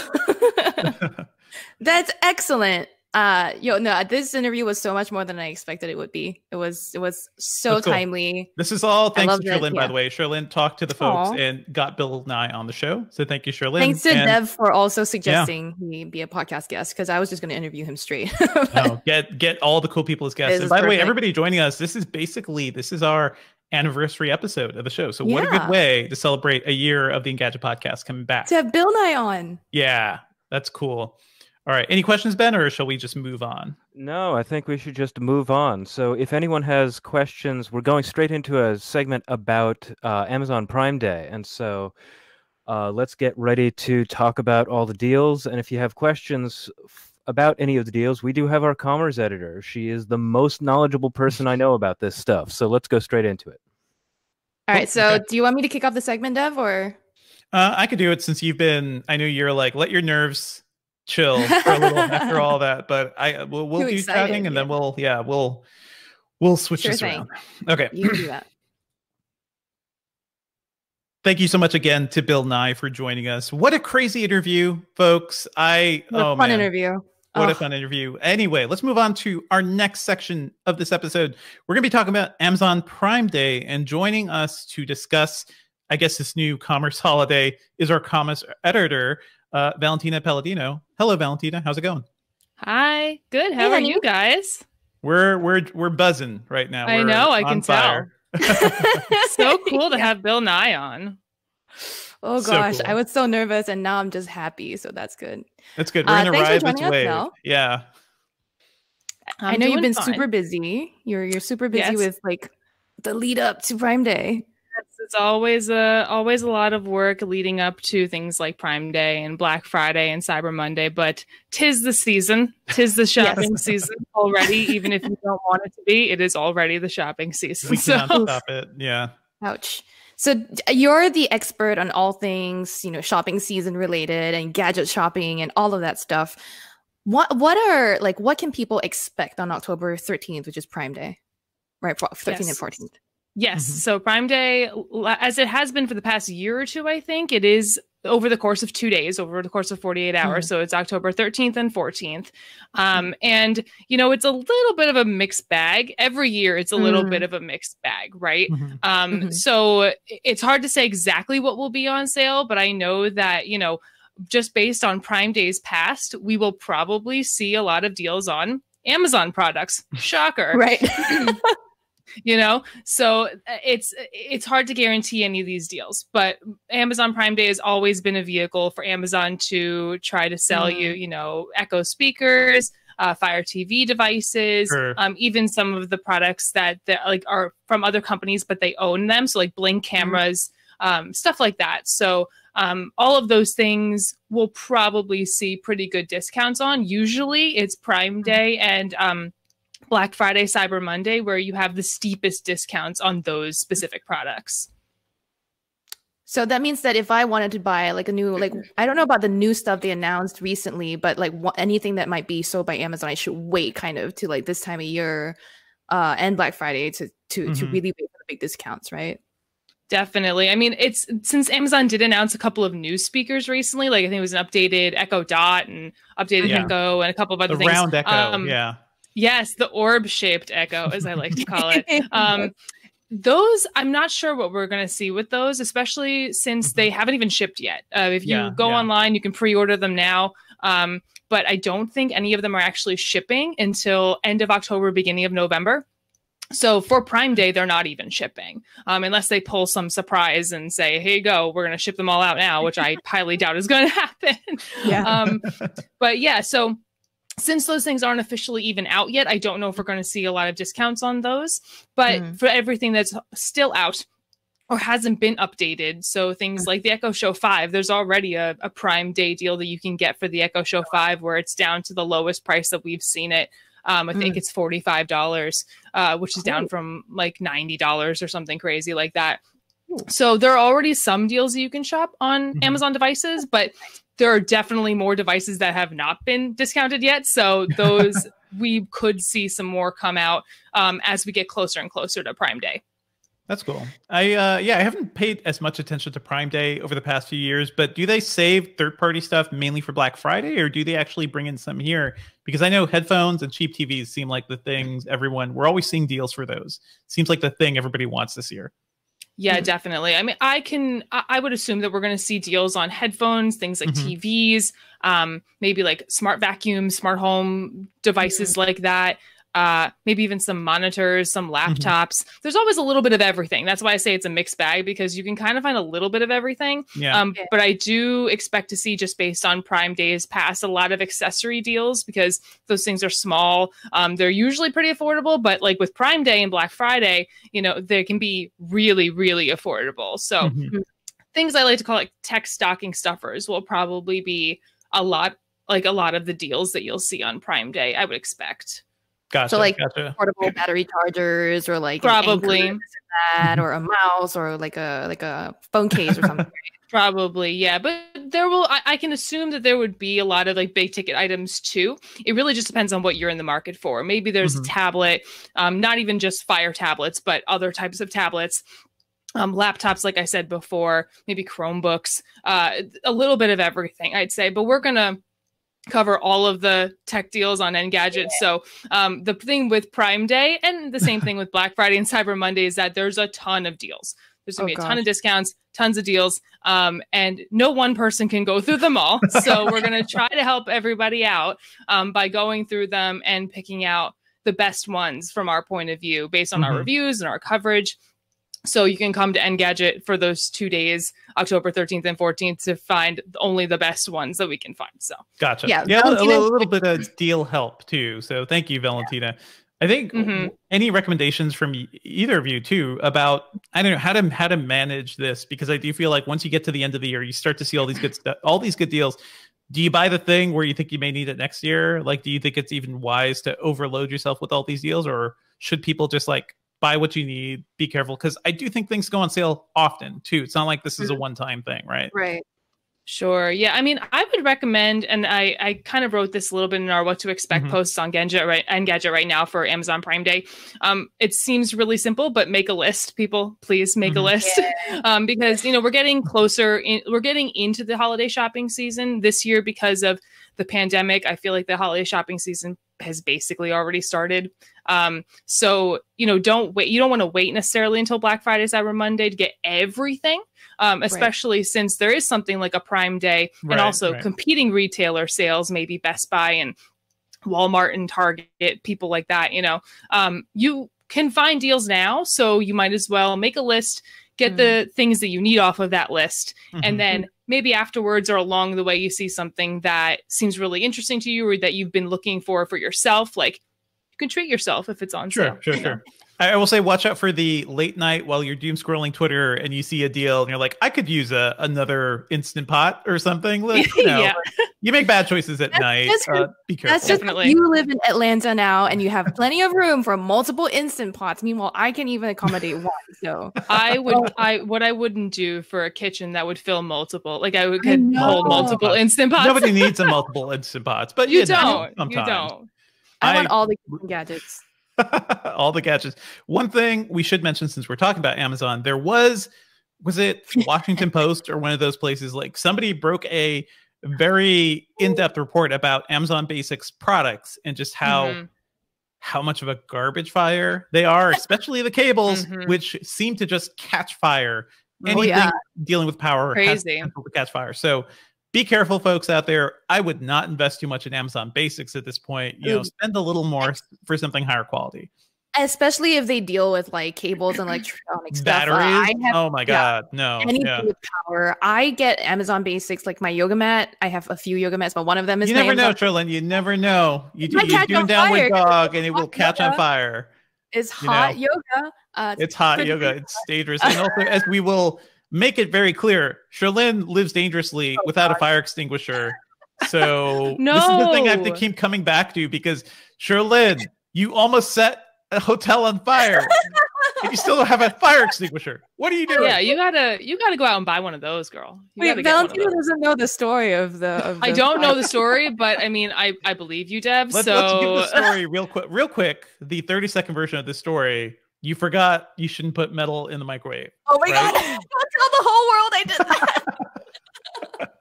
[LAUGHS] That's excellent uh yo no this interview was so much more than i expected it would be it was it was so timely this is all thanks to Cherlynn, yeah. by the way Cherlynn talked to the folks Aww. and got bill nye on the show so thank you Cherlynn. thanks to and, dev for also suggesting yeah. he be a podcast guest because i was just going to interview him straight [LAUGHS] no, get get all the cool people as guests and by perfect. the way everybody joining us this is basically this is our anniversary episode of the show so yeah. what a good way to celebrate a year of the engadget podcast coming back to have bill nye on yeah that's cool all right. Any questions, Ben, or shall we just move on? No, I think we should just move on. So, if anyone has questions, we're going straight into a segment about uh, Amazon Prime Day. And so, uh, let's get ready to talk about all the deals. And if you have questions f- about any of the deals, we do have our commerce editor. She is the most knowledgeable person I know about this stuff. So, let's go straight into it. All right. So, okay. do you want me to kick off the segment, Dev, or? Uh, I could do it since you've been. I know you're like, let your nerves chill [LAUGHS] for a little after all that. But I we'll, we'll do excited, chatting and yeah. then we'll yeah we'll we'll switch sure this thing. around. Okay, you do that. [CLEARS THROAT] Thank you so much again to Bill Nye for joining us. What a crazy interview, folks! I what oh fun man. interview. What oh. a fun interview. Anyway, let's move on to our next section of this episode. We're going to be talking about Amazon Prime Day and joining us to discuss, I guess, this new commerce [LAUGHS] holiday is our commerce editor, uh, Valentina Palladino. Hello, Valentina. How's it going? Hi. Good. How hey, are you guys? We're we're we're buzzing right now. I we're know. I can fire. tell. [LAUGHS] so [LAUGHS] cool to have Bill Nye on. Oh gosh, so cool. I was so nervous, and now I'm just happy. So that's good. That's good. We're uh, gonna ride this wave. Yeah. I'm i know you've been fine. super busy. You're you're super busy yes. with like the lead up to Prime Day. That's It's always a always a lot of work leading up to things like Prime Day and Black Friday and Cyber Monday, but tis the season, tis the [LAUGHS] shopping yes. season already. Even if you don't want it to be, it is already the shopping season. We cannot so. stop it. Yeah. Ouch. So you're the expert on all things, you know, shopping season related and gadget shopping and all of that stuff. What what are like what can people expect on October 13th, which is Prime Day? Right, 13th yes. and 14th. Yes. Mm-hmm. So Prime Day, as it has been for the past year or two, I think it is over the course of two days, over the course of 48 hours. Mm-hmm. So it's October 13th and 14th. Um, mm-hmm. And, you know, it's a little bit of a mixed bag. Every year, it's a little mm-hmm. bit of a mixed bag, right? Mm-hmm. Um, mm-hmm. so it's hard to say exactly what will be on sale, but I know that, you know, just based on Prime Days past, we will probably see a lot of deals on Amazon products. [LAUGHS] Shocker. Right. [LAUGHS] you know so uh, it's it's hard to guarantee any of these deals but amazon prime day has always been a vehicle for amazon to try to sell mm. you you know echo speakers uh, fire tv devices sure. um, even some of the products that, that like are from other companies but they own them so like blink mm-hmm. cameras mm. um, stuff like that so um, all of those things we'll probably see pretty good discounts on usually it's prime mm-hmm. day and um, Black Friday, Cyber Monday, where you have the steepest discounts on those specific products. So that means that if I wanted to buy like a new, like I don't know about the new stuff they announced recently, but like wh- anything that might be sold by Amazon, I should wait kind of to like this time of year uh, and Black Friday to to mm-hmm. to really wait for the big discounts, right? Definitely. I mean, it's since Amazon did announce a couple of new speakers recently, like I think it was an updated Echo Dot and updated yeah. Echo and a couple of other the things. Round Echo, um, yeah. Yes, the orb shaped echo, as I like to call it. [LAUGHS] Um, those, I'm not sure what we're going to see with those, especially since they mm-hmm. haven't even shipped yet. Uh, if you yeah, go yeah. online, you can pre order them now. Um, but I don't think any of them are actually shipping until end of October, beginning of November. So for Prime Day, they're not even shipping um, unless they pull some surprise and say, "Hey, go, we're going to ship them all out now," which I highly doubt is going [LAUGHS] to happen. Yeah. Um, [LAUGHS] but yeah, so since those things aren't officially even out yet, I don't know if we're going to see a lot of discounts on those. But mm. for everything that's still out or hasn't been updated, so things mm. like the Echo Show 5, there's already a, a Prime Day deal that you can get for the Echo Show 5 where it's down to the lowest price that we've seen it. Um, I mm. think it's $45, uh, which is down from like $90 or something crazy like that. So there are already some deals you can shop on mm-hmm. Amazon devices, but there are definitely more devices that have not been discounted yet. So those [LAUGHS] we could see some more come out um, as we get closer and closer to Prime Day. That's cool. I uh, yeah, I haven't paid as much attention to Prime Day over the past few years, but do they save third-party stuff mainly for Black Friday, or do they actually bring in some here? Because I know headphones and cheap TVs seem like the things everyone. We're always seeing deals for those. Seems like the thing everybody wants this year. Yeah, mm-hmm. definitely. I mean, I can, I would assume that we're going to see deals on headphones, things like mm-hmm. TVs, um, maybe like smart vacuums, smart home devices mm-hmm. like that uh, maybe even some monitors, some mm-hmm. laptops. Mm-hmm. There's always a little bit of everything. That's why I say it's a mixed bag because you can kind of find a little bit of everything. Yeah. Um, but I do expect to see just based on Prime Days past a lot of accessory deals because those things are small. Um, they're usually pretty affordable, but like with Prime Day and Black Friday, you know, they can be really, really affordable. So mm-hmm. things I like to call like tech stocking stuffers will probably be a lot like a lot of the deals that you'll see on Prime Day, I would expect. Gotcha. So like gotcha. portable battery chargers or like probably that or a mouse or like a like a phone case or something. [LAUGHS] Probably, yeah. But there will I, I, can assume that there would be a lot of like big ticket items too. It really just depends on what you're in the market for. Maybe there's mm-hmm. a tablet, um, not even just fire tablets, but other types of tablets. Um, laptops, like I said before, maybe Chromebooks, uh, a little bit of everything, I'd say. But we're gonna cover all of the tech deals on Engadget. Yeah. So um, the thing with Prime Day and the same thing with Black Friday and Cyber Monday is that there's a ton of deals. There's gonna oh, be a ton of discounts, tons of deals, um, and no one person can go through them all. [LAUGHS] So we're gonna try to help everybody out um, by going through them and picking out the best ones from our point of view based on mm-hmm. our reviews and our coverage. So you can come to Engadget for those two days, October 13th and 14th, to find only the best ones that we can find. So gotcha. Yeah, yeah, a, a, little bit of deal help too. So thank you, Valentina. I think mm-hmm. any recommendations from either of you too about I don't know how to how to manage this because I do feel like once you get to the end of the year, you start to see all these good stuff, all these good deals. Do you buy the thing where you think you may need it next year? Like, do you think it's even wise to overload yourself with all these deals, or should people just like buy what you need? Be careful because I do think things go on sale often too. It's not like this is a mm-hmm. one time thing, right? Right. Sure. Yeah. I mean, I would recommend, and I, I kind of wrote this a little bit in our what to expect mm-hmm. posts on Engadget right Engadget right now for Amazon Prime Day. Um, it seems really simple, but make a list, people. Please make mm-hmm. a list, yeah. [LAUGHS] um, because you know we're getting closer. In, we're getting into the holiday shopping season this year because of the pandemic. I feel like the holiday shopping season has basically already started. Um, so you know, don't wait. You don't want to wait necessarily until Black Friday, Cyber Monday to get everything um, especially right. since there is something like a Prime Day right, and also right. competing retailer sales, maybe Best Buy and Walmart and Target, people like that. You know, um, you can find deals now, so you might as well make a list, get mm. the things that you need off of that list, mm-hmm. and then maybe afterwards or along the way you see something that seems really interesting to you or that you've been looking for for yourself, like you can treat yourself if it's on sure, sale. Sure, sure, sure. I will say, watch out for the late night while you're doom scrolling Twitter and you see a deal and you're like, I could use a another instant pot or something. [LAUGHS] Like, you, know, yeah. you make bad choices at that's night. Uh, be careful. That's just Definitely. you live in Atlanta now and you have plenty of room for multiple instant pots. Meanwhile, I can even accommodate one. So I would, I what I wouldn't do for a kitchen that would fill multiple, like I would could hold multiple instant pots. Nobody needs a [LAUGHS] multiple instant pots, but you, you don't. Know, you don't. I, I want all the [LAUGHS] gadgets. [LAUGHS] all the gadgets. One thing we should mention since we're talking about Amazon, there was was it [LAUGHS] Washington Post or one of those places like somebody broke a very in-depth report about Amazon Basics products and just how mm-hmm. how much of a garbage fire they are, especially the cables mm-hmm. which seem to just catch fire. Anything oh, yeah. dealing with power Crazy. has to catch fire. So be careful, folks out there. I would not invest too much in Amazon Basics at this point. You know, spend a little more for something higher quality. Especially if they deal with like cables and electronic stuff. Batteries. Have, oh my god, yeah, no. Anything yeah. with power. I get Amazon Basics, like my yoga mat. I have a few yoga mats, but one of them is. You never know, Cherlynn. You never know. You do you doing downward dog, and it will catch yoga. on fire. It's hot know? yoga. Uh, it's, it's hot yoga. It's dangerous, and also as we will make it very clear Cherlynn lives dangerously oh, without God. a fire extinguisher. So no. this is the thing I have to keep coming back to because Cherlynn, you almost set a hotel on fire. and you still don't have a fire extinguisher. What are you doing? Yeah, you gotta you gotta go out and buy one of those, girl. You Wait, Valentina doesn't know the story of the. Of the I don't know the story, but I mean, I I believe you, Dev. Let's, so let's give the story real quick. Real quick, the thirty second version of the story you forgot you shouldn't put metal in the microwave. Oh my right? god! tell [LAUGHS] the whole world I did that.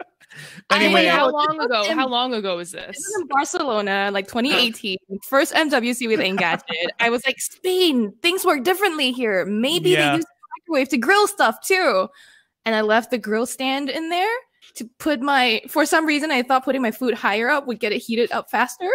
[LAUGHS] anyway, how long ago? How long ago was this? This was in Barcelona, like 2018. First MWC with Engadget. I was like, Spain, things work differently here. Maybe yeah. they use the microwave to grill stuff too. And I left the grill stand in there to put my. For some reason, I thought putting my food higher up would get it heated up faster.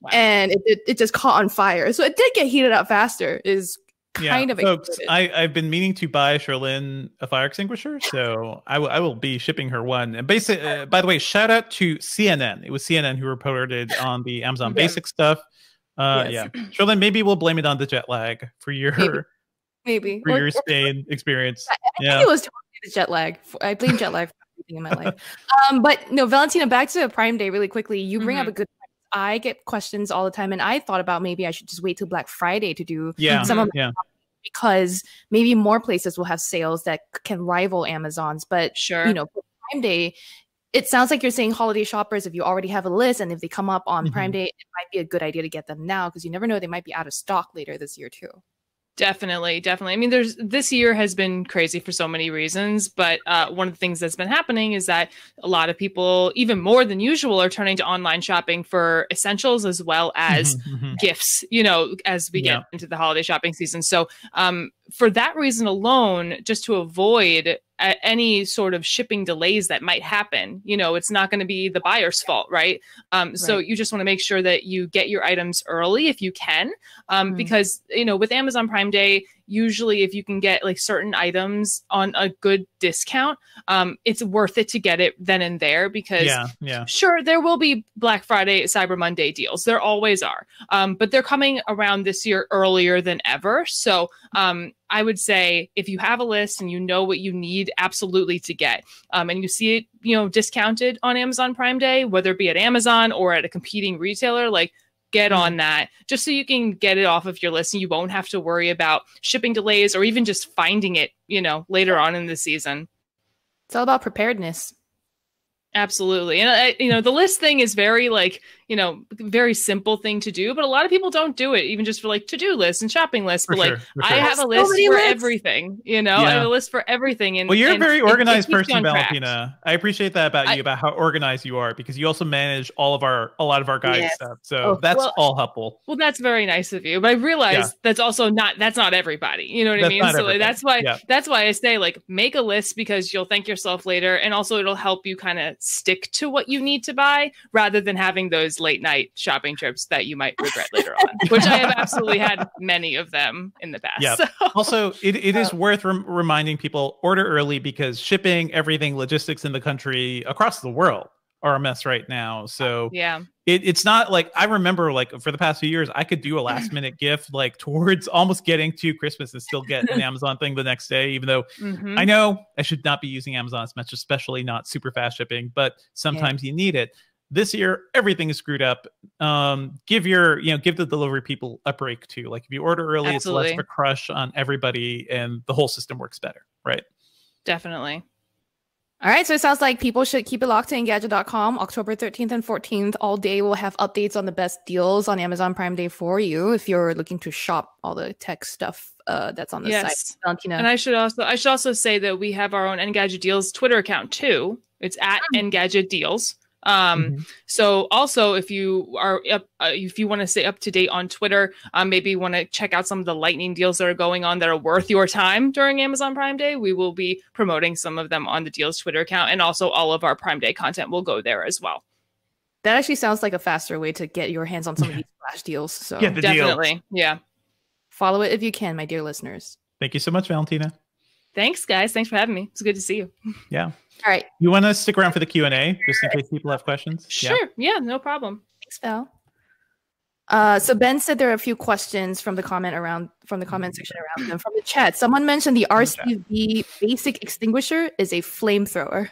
Wow. And it, it, it just caught on fire. So it did get heated up faster. Is kind yeah, of folks I, i've been meaning to buy Cherlynn a fire extinguisher so I, I will be shipping her one and basically uh, by the way shout out to cnn it was cnn who reported on the [LAUGHS] amazon okay. basic stuff uh yes. yeah Cherlynn maybe we'll blame it on the jet lag for your maybe, maybe. [LAUGHS] for or, your spain or, experience I, I yeah. think it was totally the jet lag i blame jet lag for everything in my life [LAUGHS] um but no valentina back to prime day really quickly you bring mm-hmm. up a good I get questions all the time, and I thought about maybe I should just wait till Black Friday to do yeah, some of yeah. because maybe more places will have sales that can rival Amazon's. But sure, you know, Prime Day, it sounds like you're saying holiday shoppers. If you already have a list, and if they come up on mm-hmm. Prime Day, it might be a good idea to get them now because you never know they might be out of stock later this year too. Definitely, definitely. I mean, there's this year has been crazy for so many reasons, but uh, one of the things that's been happening is that a lot of people, even more than usual, are turning to online shopping for essentials as well as mm-hmm. gifts. You know, as we yeah. get into the holiday shopping season. So, um, for that reason alone, just to avoid any sort of shipping delays that might happen. You know, it's not going to be the buyer's fault, right? Um, so right. you just want to make sure that you get your items early if you can, um, mm because you know with Amazon Prime Day, usually if you can get like certain items on a good discount, um, it's worth it to get it then and there because yeah, yeah. sure there will be Black Friday, Cyber Monday deals. There always are. Um, but they're coming around this year earlier than ever. So um, I would say if you have a list and you know what you need absolutely to get, um, and you see it, you know, discounted on Amazon Prime Day, whether it be at Amazon or at a competing retailer, like get on that just so you can get it off of your list and you won't have to worry about shipping delays or even just finding it, you know, later on in the season. It's all about preparedness. Absolutely. And, uh, you know, the list thing is very like, you know, very simple thing to do, but a lot of people don't do it even just for like to-do lists and shopping lists. For but sure, like, for I sure. have a list many for lists. everything, you know, I have a list for everything. And Well, you're a and very it- it organized person, on. Valentina. I appreciate that about I- you, about how organized you are, because you also manage all of our a lot of our guys' Yes. stuff. So Oh, that's well, all helpful. Well, that's very nice of you, but I realize Yeah. that's also not that's not everybody. You know what I That's mean? not So like, that's why Yeah. that's why I say like make a list because you'll thank yourself later, and also it'll help you kind of stick to what you need to buy rather than having those late night shopping trips that you might regret [LAUGHS] later on. Which I have absolutely had [LAUGHS] many of them in the past. Yeah. So. Also, it, it is worth rem- reminding people order early because shipping, everything, logistics in the country across the world are a mess right now. So Yeah. it, it's not like I remember like for the past few years, I could do a last minute [CLEARS THROAT] gift like towards almost getting to Christmas and still get an [LAUGHS] Amazon thing the next day, even though Mhm. I know I should not be using Amazon as much, especially not super fast shipping, but sometimes you need it. This year, everything is screwed up. Um, give your, you know, give the delivery people a break too. Like if you order early, it's less of a crush on everybody and the whole system works better, right? Definitely. All right, so it sounds like people should keep it locked to Engadget.com. October 13th and 14th, all day we'll have updates on the best deals on Amazon Prime Day for you if you're looking to shop all the tech stuff uh, that's on the Yes. site. Valentina. And I should also I should also say that we have our own Engadget Deals Twitter account too. It's at Engadget Deals. Um, Mhm. So also, if you are up, uh, if you want to stay up to date on Twitter, um, maybe want to check out some of the lightning deals that are going on that are worth your time during Amazon Prime Day. We will be promoting some of them on the Deals Twitter account, and also all of our Prime Day content will go there as well. that actually sounds like a faster way to get your hands on some of these [LAUGHS] flash deals. So Get the deal. Definitely, yeah. follow it if you can, my dear listeners. Thank you so much, Valentina. Thanks, guys. Thanks for having me. It's good to see you. Yeah. All right, You want to stick around for the Q and A just in case people have questions? Sure. Yeah, no problem. thanks, Val. Uh, so Ben said there are a few questions from the comment around from the comment section around them from the chat. Someone mentioned the From the. RCV basic extinguisher is a flamethrower.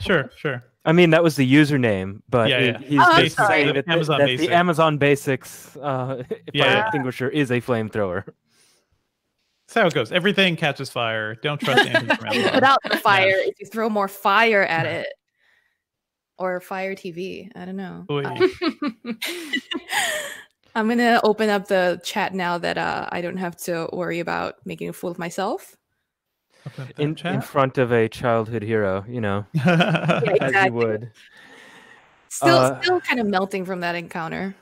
Sure, sure. I mean, that was the username, but Yeah, he- yeah. he's Oh, I'm basically saying that, the- Amazon that Basic. the Amazon Basics uh, [LAUGHS] fire Yeah. extinguisher is a flamethrower. That's how it goes. Everything catches fire. Don't trust anything from You put out the fire if you throw more fire at it. Or fire TV. I don't know. Oy. Uh, [LAUGHS] I'm gonna open up the chat now that uh, I don't have to worry about making a fool of myself. Open up that In, in front of a childhood hero, you know, [LAUGHS] Yeah, as you would. Still, Uh, still kind of melting from that encounter.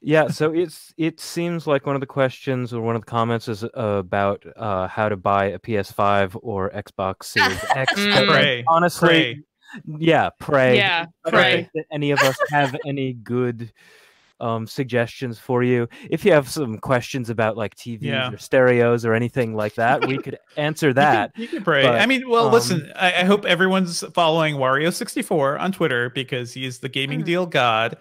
Yeah, so it's it seems like one of the questions or one of the comments is uh, about uh, how to buy a PS5 or Xbox Series [LAUGHS] X. Mm. but Pray, honestly, pray. yeah, pray. yeah, I don't pray. think that any of us have any good um, suggestions for you. If you have some questions about like TVs Yeah. or stereos or anything like that, we could answer that. You can pray. but, I mean, well, um, listen. I, I hope everyone's following Wario64 on Twitter because he is the gaming Mm. deal god.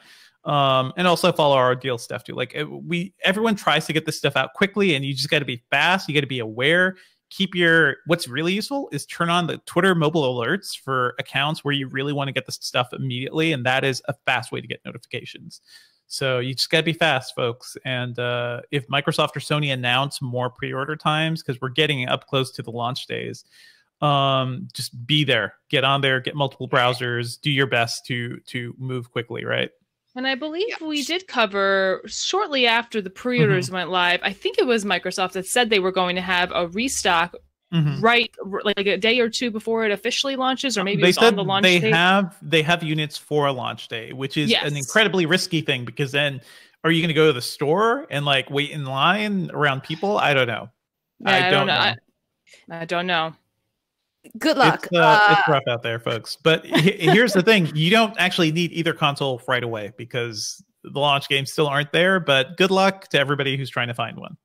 Um, and also follow our deal stuff too. Like uh, we, everyone tries to get this stuff out quickly, and you just got to be fast. You got to be aware. Keep your. What's really useful is turn on the Twitter mobile alerts for accounts where you really want to get this stuff immediately, and that is a fast way to get notifications. So you just got to be fast, folks. And uh, if Microsoft or Sony announce more pre-order times, because we're getting up close to the launch days, um, just be there, get on there, get multiple browsers, do your best to to move quickly, right? And I believe we did cover shortly after the pre-orders Mm-hmm. went live. I think it was Microsoft that said they were going to have a restock Mhm. right, like a day or two before it officially launches, or maybe they it was said on the launch they date. have they have units for a launch day, which is Yes. an incredibly risky thing because then are you going to go to the store and like wait in line around people? I don't know. Yeah, I don't know. I, I don't know. Good luck. It's, uh, Uh, it's rough out there, folks. But here's the thing: you don't actually need either console right away because the launch games still aren't there. But good luck to everybody who's trying to find one.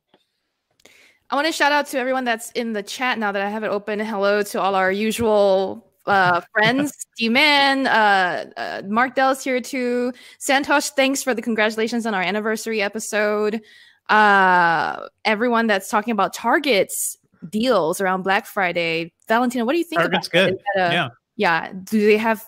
I want to shout out to everyone that's in the chat now that I have it open. Hello to all our usual uh, friends, [LAUGHS] D-Man, uh, uh, Mark Dell's here too. Santosh, thanks for the congratulations on our anniversary episode. Uh, everyone that's talking about Target's deals around Black Friday. Valentina, what do you think? Target's good. A, yeah. Yeah. Do they have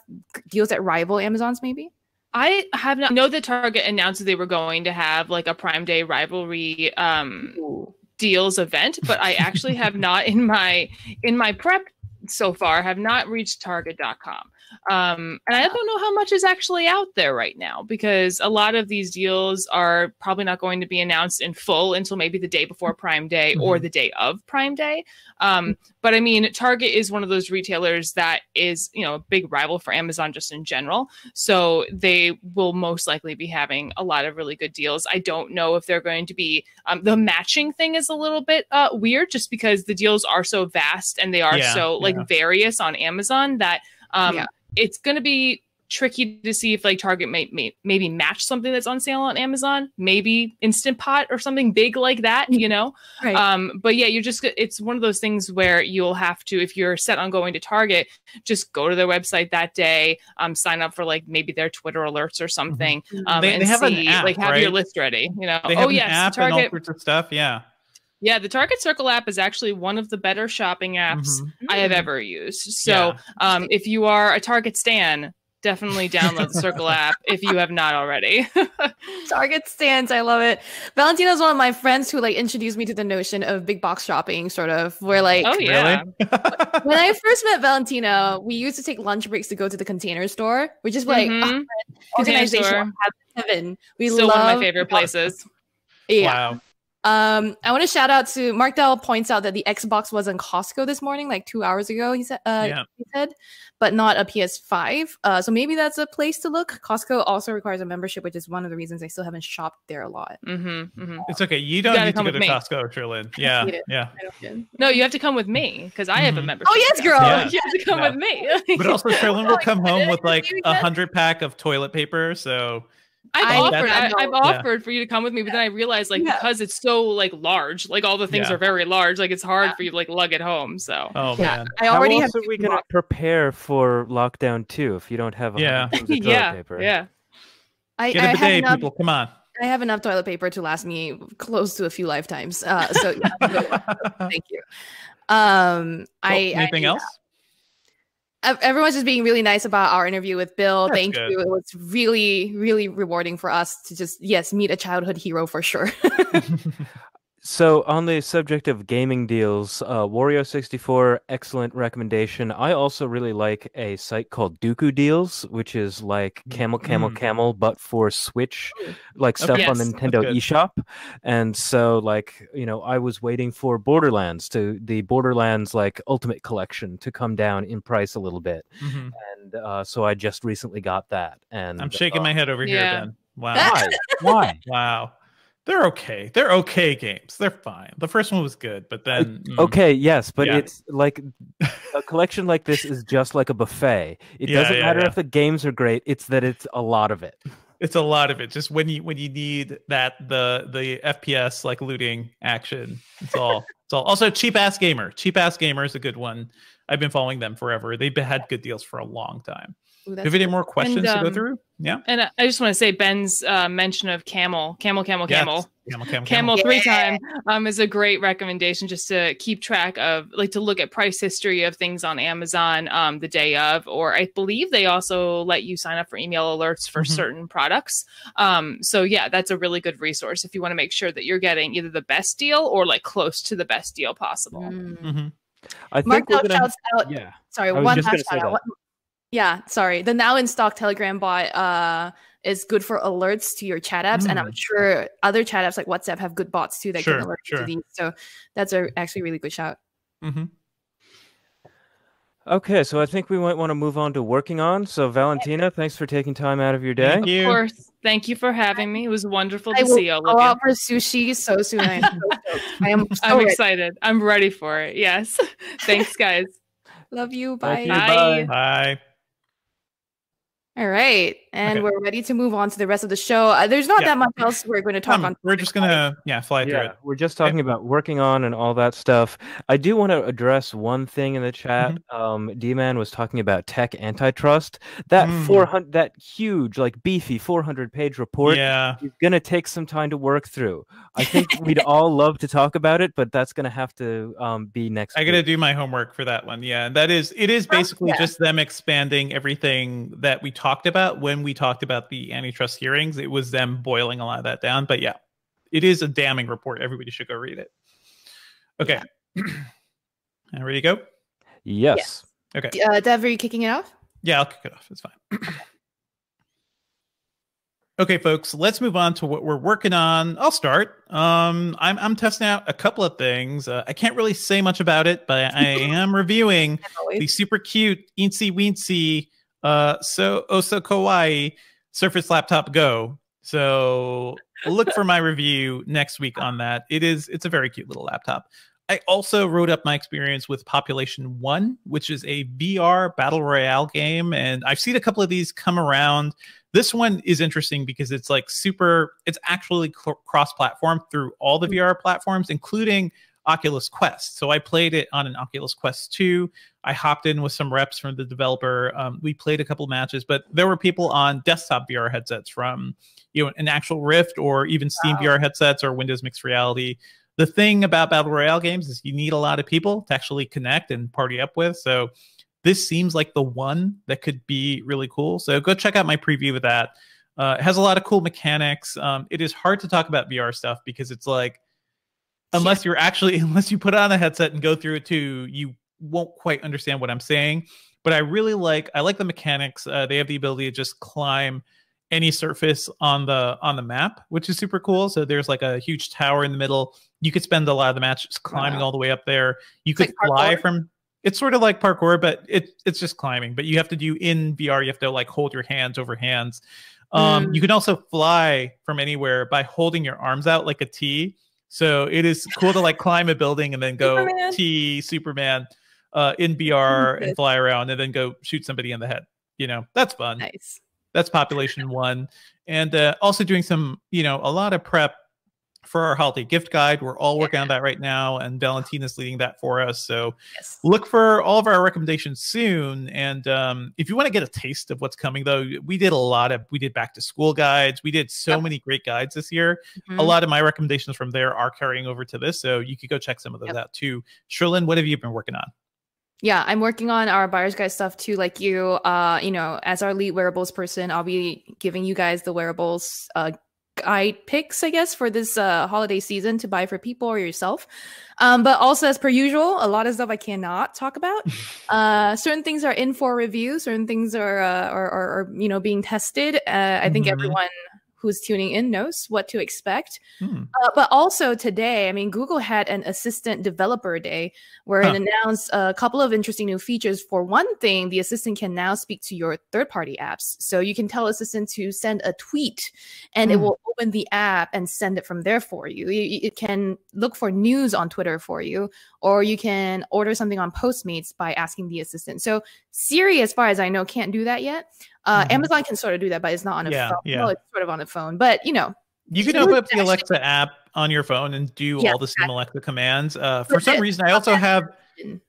deals that rival Amazon's maybe? I have not know that Target announced that they were going to have like a Prime Day rivalry um Ooh. deals event, but I actually have [LAUGHS] not in my in my prep so far have not reached target.com. Um, and I don't know how much is actually out there right now because a lot of these deals are probably not going to be announced in full until maybe the day before Prime Day mm-hmm. or the day of Prime Day. Um, but I mean, Target is one of those retailers that is, you know, a big rival for Amazon just in general. So they will most likely be having a lot of really good deals. I don't know if they're going to be, um, the matching thing is a little bit uh, weird just because the deals are so vast and they are yeah, so like yeah. various on Amazon that um, yeah. It's going to be tricky to see if like Target may, may maybe match something that's on sale on Amazon, maybe Instant Pot or something big like that, you know. Right. Um, but yeah, you're just it's one of those things where you'll have to if you're set on going to Target, just go to their website that day, um, sign up for like maybe their Twitter alerts or something, mm-hmm. um, they, and they have see app, like have right? your list ready. You know, oh yes, Target and all sorts of stuff. Yeah. Yeah, the Target Circle app is actually one of the better shopping apps mm-hmm. I have mm. ever used. So, yeah. um, if you are a Target stan, definitely download the Circle [LAUGHS] app if you have not already. [LAUGHS] Target stands, I love it. Valentina's one of my friends who like introduced me to the notion of big box shopping, sort of where like oh yeah. [LAUGHS] when I first met Valentina, we used to take lunch breaks to go to the container store, which is like mm-hmm. oh, organization heaven. We Still love one of my favorite places. Yeah. Wow. Um, I want to shout out to Mark Dell points out that the Xbox was in Costco this morning, like two hours ago. He said, uh, yeah. he said, but not a PS5. Uh, so maybe that's a place to look. Costco also requires a membership, which is one of the reasons I still haven't shopped there a lot. Mm-hmm, mm-hmm. It's okay. You don't you need to go to me. Costco, Cherlynn. [LAUGHS] Yeah, yeah. No, you have to come with me because I have a mm-hmm. membership. Oh yes, girl. Yeah. [LAUGHS] You have to come yeah. with me. but also, Cherlynn will [LAUGHS] come home with like a hundred pack of toilet paper. So I've I, offered. I, have offered yeah. for you to come with me, but then I realized like yeah. because it's so like large, like all the things yeah. are very large, like it's hard for you to like lug it home. So oh man, I already How else have. are we gonna prepare for lockdown too if you don't have a yeah [LAUGHS] yeah paper? yeah. I, Get a bidet, enough, people. Come on. I have enough toilet paper to last me close to a few lifetimes. Uh, so [LAUGHS] thank you. Um, I anything I, else? Everyone's just being really nice about our interview with Bill. That's Thank good. you. It was really, really rewarding for us to just, yes, meet a childhood hero for sure. [LAUGHS] [LAUGHS] So, on the subject of gaming deals, uh, Wario64, excellent recommendation. I also really like a site called Deku Deals, which is like Camel, Camel, mm. Camel, but for Switch, like stuff okay, on the Nintendo eShop. And so, like, you know, I was waiting for Borderlands to the Borderlands like Ultimate Collection to come down in price a little bit. Mm-hmm. And uh, so I just recently got that. And I'm shaking uh, my head over yeah. here, Ben. Wow. Why? Why? [LAUGHS] Wow. They're okay. They're okay games. They're fine. The first one was good, but then mm, okay, yes, but yeah. it's like a collection like this is just like a buffet. It yeah, doesn't yeah, matter if the games are great; it's that it's a lot of it. It's a lot of it. Just when you when you need that the the FPS like looting action. It's all. it's all. Also, cheap ass gamer. Cheap ass gamer is a good one. I've been following them forever. They've had good deals for a long time. Ooh, Do you have any more questions and, um, to go um, through? Yeah. And I just want to say Ben's uh, mention of camel, camel, camel, yes. camel, camel, camel, camel, three time um, is a great recommendation just to keep track of, like to look at price history of things on Amazon um, the day of, or I believe they also let you sign up for email alerts for mm-hmm. certain products. Um, so yeah, that's a really good resource if you want to make sure that you're getting either the best deal or like close to the best deal possible. Mm. Mm-hmm. I think Mark gonna, shouts out. Yeah. Sorry, one last shout out. Yeah, sorry. The now in stock Telegram bot uh, is good for alerts to your chat apps, mm. and I'm mm. sure other chat apps like WhatsApp have good bots too that sure, can alert sure. to these. So that's a actually really good shout. Mm-hmm. Okay, so I think we might want to move on to working on. So Valentina, thanks for taking time out of your day. Thank you. Of course. Thank you for having me. It was wonderful to see all of you. out for sushi so soon. I am, so I am so I'm excited. I'm ready for it. Yes. [LAUGHS] thanks, guys. Love you. Bye. You. Bye. Bye. All right. And okay. we're ready to move on to the rest of the show. Uh, there's not yeah. that much else we're going to talk um, on. We're just going to yeah fly through it. We're just talking about working on and all that stuff. I do want to address one thing in the chat. Mm-hmm. Um, D-Man was talking about tech antitrust. That mm. 400, that huge, like beefy 400 page report. Yeah, is going to take some time to work through. I think [LAUGHS] we'd all love to talk about it, but that's going to have to um, be next. I got to do my homework for that one. Yeah, that is it is basically yeah. just them expanding everything that we talked about when we talked about the antitrust hearings. It was them boiling a lot of that down. But yeah, it is a damning report. Everybody should go read it. Okay. Yeah. [CLEARS THROAT] ready to go? Yes. Okay. Uh, Dev, are you kicking it off? Yeah, I'll kick it off. It's fine. [CLEARS THROAT] Okay, folks, let's move on to what we're working on. I'll start. Um, I'm I'm testing out a couple of things. Uh, I can't really say much about it, but I [LAUGHS] am reviewing the super cute Eensy Weensy uh so Oso Kawaii Surface Laptop Go. So look for my review next week on that. It is it's a very cute little laptop. I also wrote up my experience with Population One, which is a VR battle royale game, and I've seen a couple of these come around. This one is interesting because it's like super, it's actually cl- cross platform through all the VR platforms, including Oculus Quest. So I played it on an Oculus Quest 2. I hopped in with some reps from the developer. Um, we played a couple matches, but there were people on desktop VR headsets from, you know, an actual Rift or even Steam wow. VR headsets or Windows Mixed Reality. The thing about battle royale games is you need a lot of people to actually connect and party up with. So this seems like the one that could be really cool. So go check out my preview of that. Uh, it has a lot of cool mechanics. Um, it is hard to talk about VR stuff because it's like, unless you're actually, [LAUGHS] unless you put on a headset and go through it too, you won't quite understand what I'm saying. But I really like, I like the mechanics. Uh, they have the ability to just climb any surface on the on the map, which is super cool. So there's like a huge tower in the middle. You could spend a lot of the match just climbing wow. all the way up there. You it's could like fly from it's sort of like parkour, but it it's just climbing. But you have to do in VR. You have to like hold your hands over hands. Um, mm. You can also fly from anywhere by holding your arms out like a T. So it is cool to like climb a building and then go Superman. T Superman uh, in VR and fly around and then go shoot somebody in the head. You know that's fun. Nice. That's population one, and uh, also doing some you know a lot of prep for our holiday gift guide. We're all working yeah. on that right now, and Valentina's leading that for us. So yes. look for all of our recommendations soon. And um, if you want to get a taste of what's coming, though, we did a lot of we did back to school guides. We did so yep. many great guides this year. Mm-hmm. A lot of my recommendations from there are carrying over to this, so you could go check some of those yep. out too. Cherlynn, what have you been working on? Yeah, I'm working on our buyer's guide stuff too. Like you, uh, you know, as our lead wearables person, I'll be giving you guys the wearables uh, guide picks, I guess, for this uh, holiday season to buy for people or yourself. Um, but also, as per usual, a lot of stuff I cannot talk about. [LAUGHS] uh, certain things are in for review. Certain things are, uh, are, are, are you know, being tested. Uh, I think mm-hmm. everyone who's tuning in knows what to expect. Hmm. Uh, but also today, I mean, Google had an assistant developer day where huh. it announced a couple of interesting new features. For one thing, the assistant can now speak to your third party apps. So you can tell assistant to send a tweet and hmm. it will open the app and send it from there for you. It can look for news on Twitter for you, or you can order something on Postmates by asking the assistant. So Siri, as far as I know, can't do that yet. Uh, mm-hmm. Amazon can sort of do that, but it's not on a yeah, phone. Yeah. Well, it's sort of on a phone, but you know, you can open up the Alexa app on your phone and do yeah, all the same Alexa commands. Uh, for some reason, I also have,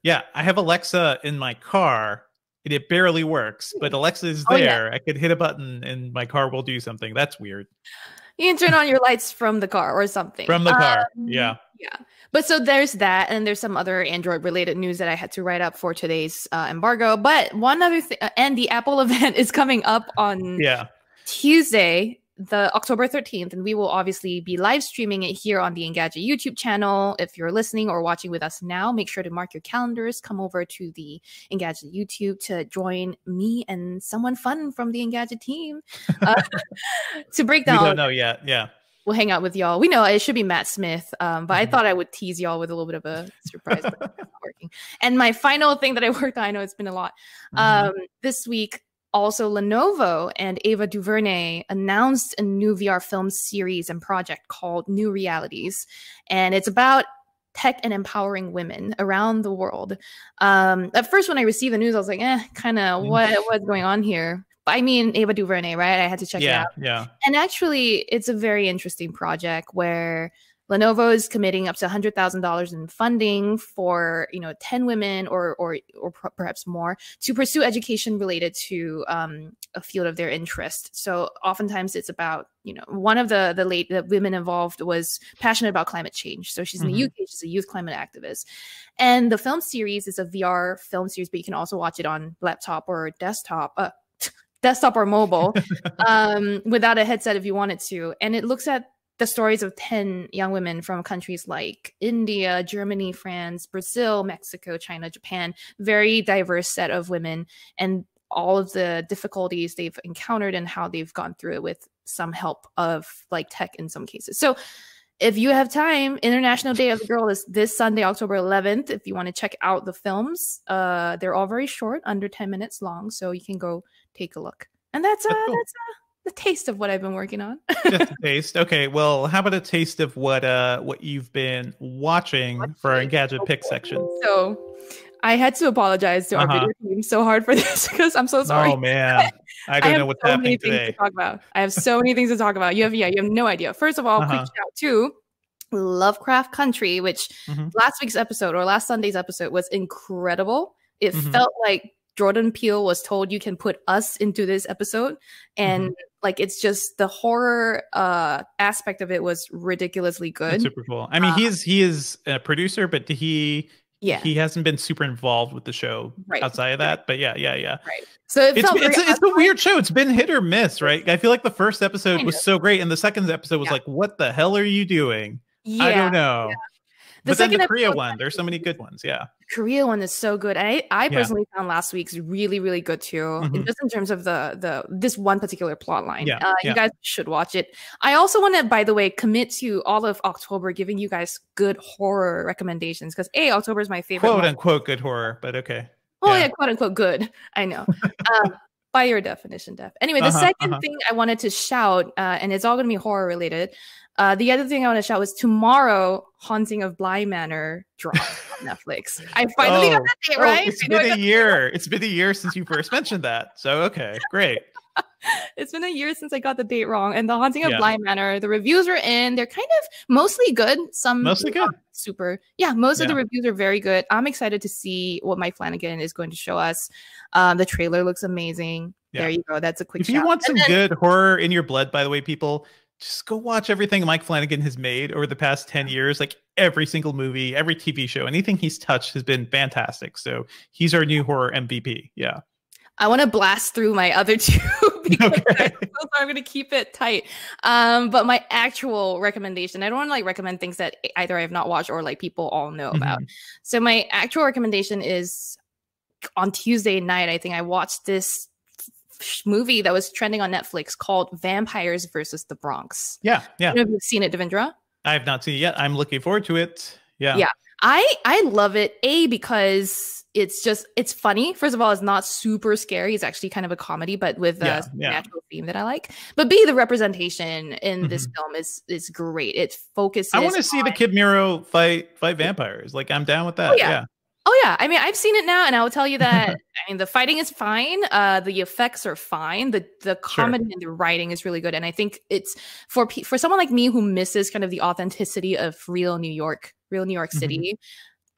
yeah, I have Alexa in my car. And it barely works, but Alexa is there. Oh, yeah. I could hit a button and my car will do something. That's weird. You can turn on your lights from the car or something. From the car, um, yeah. Yeah. But so there's that, and there's some other Android related news that I had to write up for today's uh, embargo. But one other thing, uh, and the Apple [LAUGHS] event is coming up on yeah Tuesday, the October 13th, and we will obviously be live streaming it here on the Engadget YouTube channel. If you're listening or watching with us now, make sure to mark your calendars. Come over to the Engadget YouTube to join me and someone fun from the Engadget team uh, [LAUGHS] to break down. We don't know yet. Yeah we'll hang out with y'all. We know it should be Matt Smith, um, but I mm-hmm. thought I would tease y'all with a little bit of a surprise. but it's not working. And my final thing that I [LAUGHS] worked on, I know it's been a lot. Mm-hmm. Um, this week, also Lenovo and Ava DuVernay announced a new VR film series and project called New Realities, and it's about tech and empowering women around the world. Um, at first, when I received the news, I was like, "eh, kind of what what's going on here." I mean Ava DuVernay, right? I had to check yeah, it out. Yeah. And actually, it's a very interesting project where Lenovo is committing up to hundred thousand dollars in funding for you know ten women or or or perhaps more to pursue education related to um, a field of their interest. So oftentimes it's about you know one of the the late the women involved was passionate about climate change. So she's in mm-hmm. the UK. She's a youth climate activist, and the film series is a VR film series, but you can also watch it on laptop or desktop. Uh, desktop or mobile [LAUGHS] um, without a headset if you wanted to and it looks at the stories of 10 young women from countries like India, Germany, France, Brazil, Mexico, China, Japan, very diverse set of women and all of the difficulties they've encountered and how they've gone through it with some help of like tech in some cases. So if you have time, International Day of the Girl is this Sunday, October 11th. If you want to check out the films, uh, they're all very short, under 10 minutes long, so you can go take a look. And that's uh, cool. that's uh, the taste of what I've been working on. Just a [LAUGHS] taste. Okay. Well, how about a taste of what uh what you've been watching, watching. for our gadget pick section? So I had to apologize to uh-huh. our video team so hard for [LAUGHS] this because I'm so sorry. Oh man. [LAUGHS] I don't I know what's so happening today. To talk about. I have so many things to talk about. You have yeah, you have no idea. First of all, uh-huh. quick shout to Lovecraft Country, which mm-hmm. last week's episode or last Sunday's episode was incredible. It mm-hmm. felt like Jordan Peele was told you can put us into this episode and mm-hmm. like it's just the horror uh aspect of it was ridiculously good. That's super cool. I mean, uh, he's he is a producer, but he yeah he hasn't been super involved with the show right. outside of that. But yeah, yeah, yeah. Right. So it it's it's, it's a weird show. It's been hit or miss, right? I feel like the first episode was so great, and the second episode was yeah. like, "What the hell are you doing?" Yeah, I don't know. Yeah. The but then the Korea one, there's so many good ones. Yeah. Korea one is so good. I I personally yeah. found last week's really really good too. Mm-hmm. Just in terms of the the this one particular plot line. Yeah, uh, yeah. You guys should watch it. I also want to, by the way, commit to all of October giving you guys good horror recommendations because a October is my favorite. Quote month. unquote good horror, but okay. Oh yeah, yeah quote unquote good. I know. [LAUGHS] um, by your definition, Dev. Anyway, the uh-huh, 2nd uh-huh. thing I wanted to shout, uh, and it's all going to be horror related, uh, the other thing I want to shout was tomorrow, Haunting of Bly Manor dropped on [LAUGHS] Netflix. I finally oh, got that date oh, right. It's been a year. It's been a year since you first mentioned that. So okay, great. [LAUGHS] it's been a year since I got the date wrong. And the Haunting of yeah. Bly Manor, the reviews are in. They're kind of mostly good. Some mostly good. Super. Yeah, most yeah. of the reviews are very good. I'm excited to see what Mike Flanagan is going to show us. Um, the trailer looks amazing. Yeah. There you go. That's a quick. If you want some then, good horror in your blood, by the way, people, just go watch everything Mike Flanagan has made over the past 10 years. Like every single movie, every TV show, anything he's touched has been fantastic. So he's our new horror MVP. Yeah. I want to blast through my other [LAUGHS] two [LAUGHS] because okay. I'm going to keep it tight. Um, but my actual recommendation, I don't want to like recommend things that either I have not watched or like people all know mm-hmm. about. So my actual recommendation is on Tuesday night. I think I watched this movie that was trending on Netflix called Vampires versus the Bronx. Yeah, yeah. Have you seen it, Devindra? I have not seen it yet. I'm looking forward to it. Yeah. Yeah. I I love it. A because it's just it's funny. First of all, it's not super scary. It's actually kind of a comedy, but with a yeah, yeah. natural theme that I like. But B, the representation in mm-hmm. this film is is great. It focuses. I want to see the Kid Mero fight fight vampires. Like I'm down with that. Oh, yeah. yeah. Oh yeah, I mean I've seen it now, and I will tell you that [LAUGHS] I mean the fighting is fine, uh, the effects are fine, the the comedy sure. and the writing is really good, and I think it's for for someone like me who misses kind of the authenticity of real New York, real New York mm-hmm. City. Mm-hmm.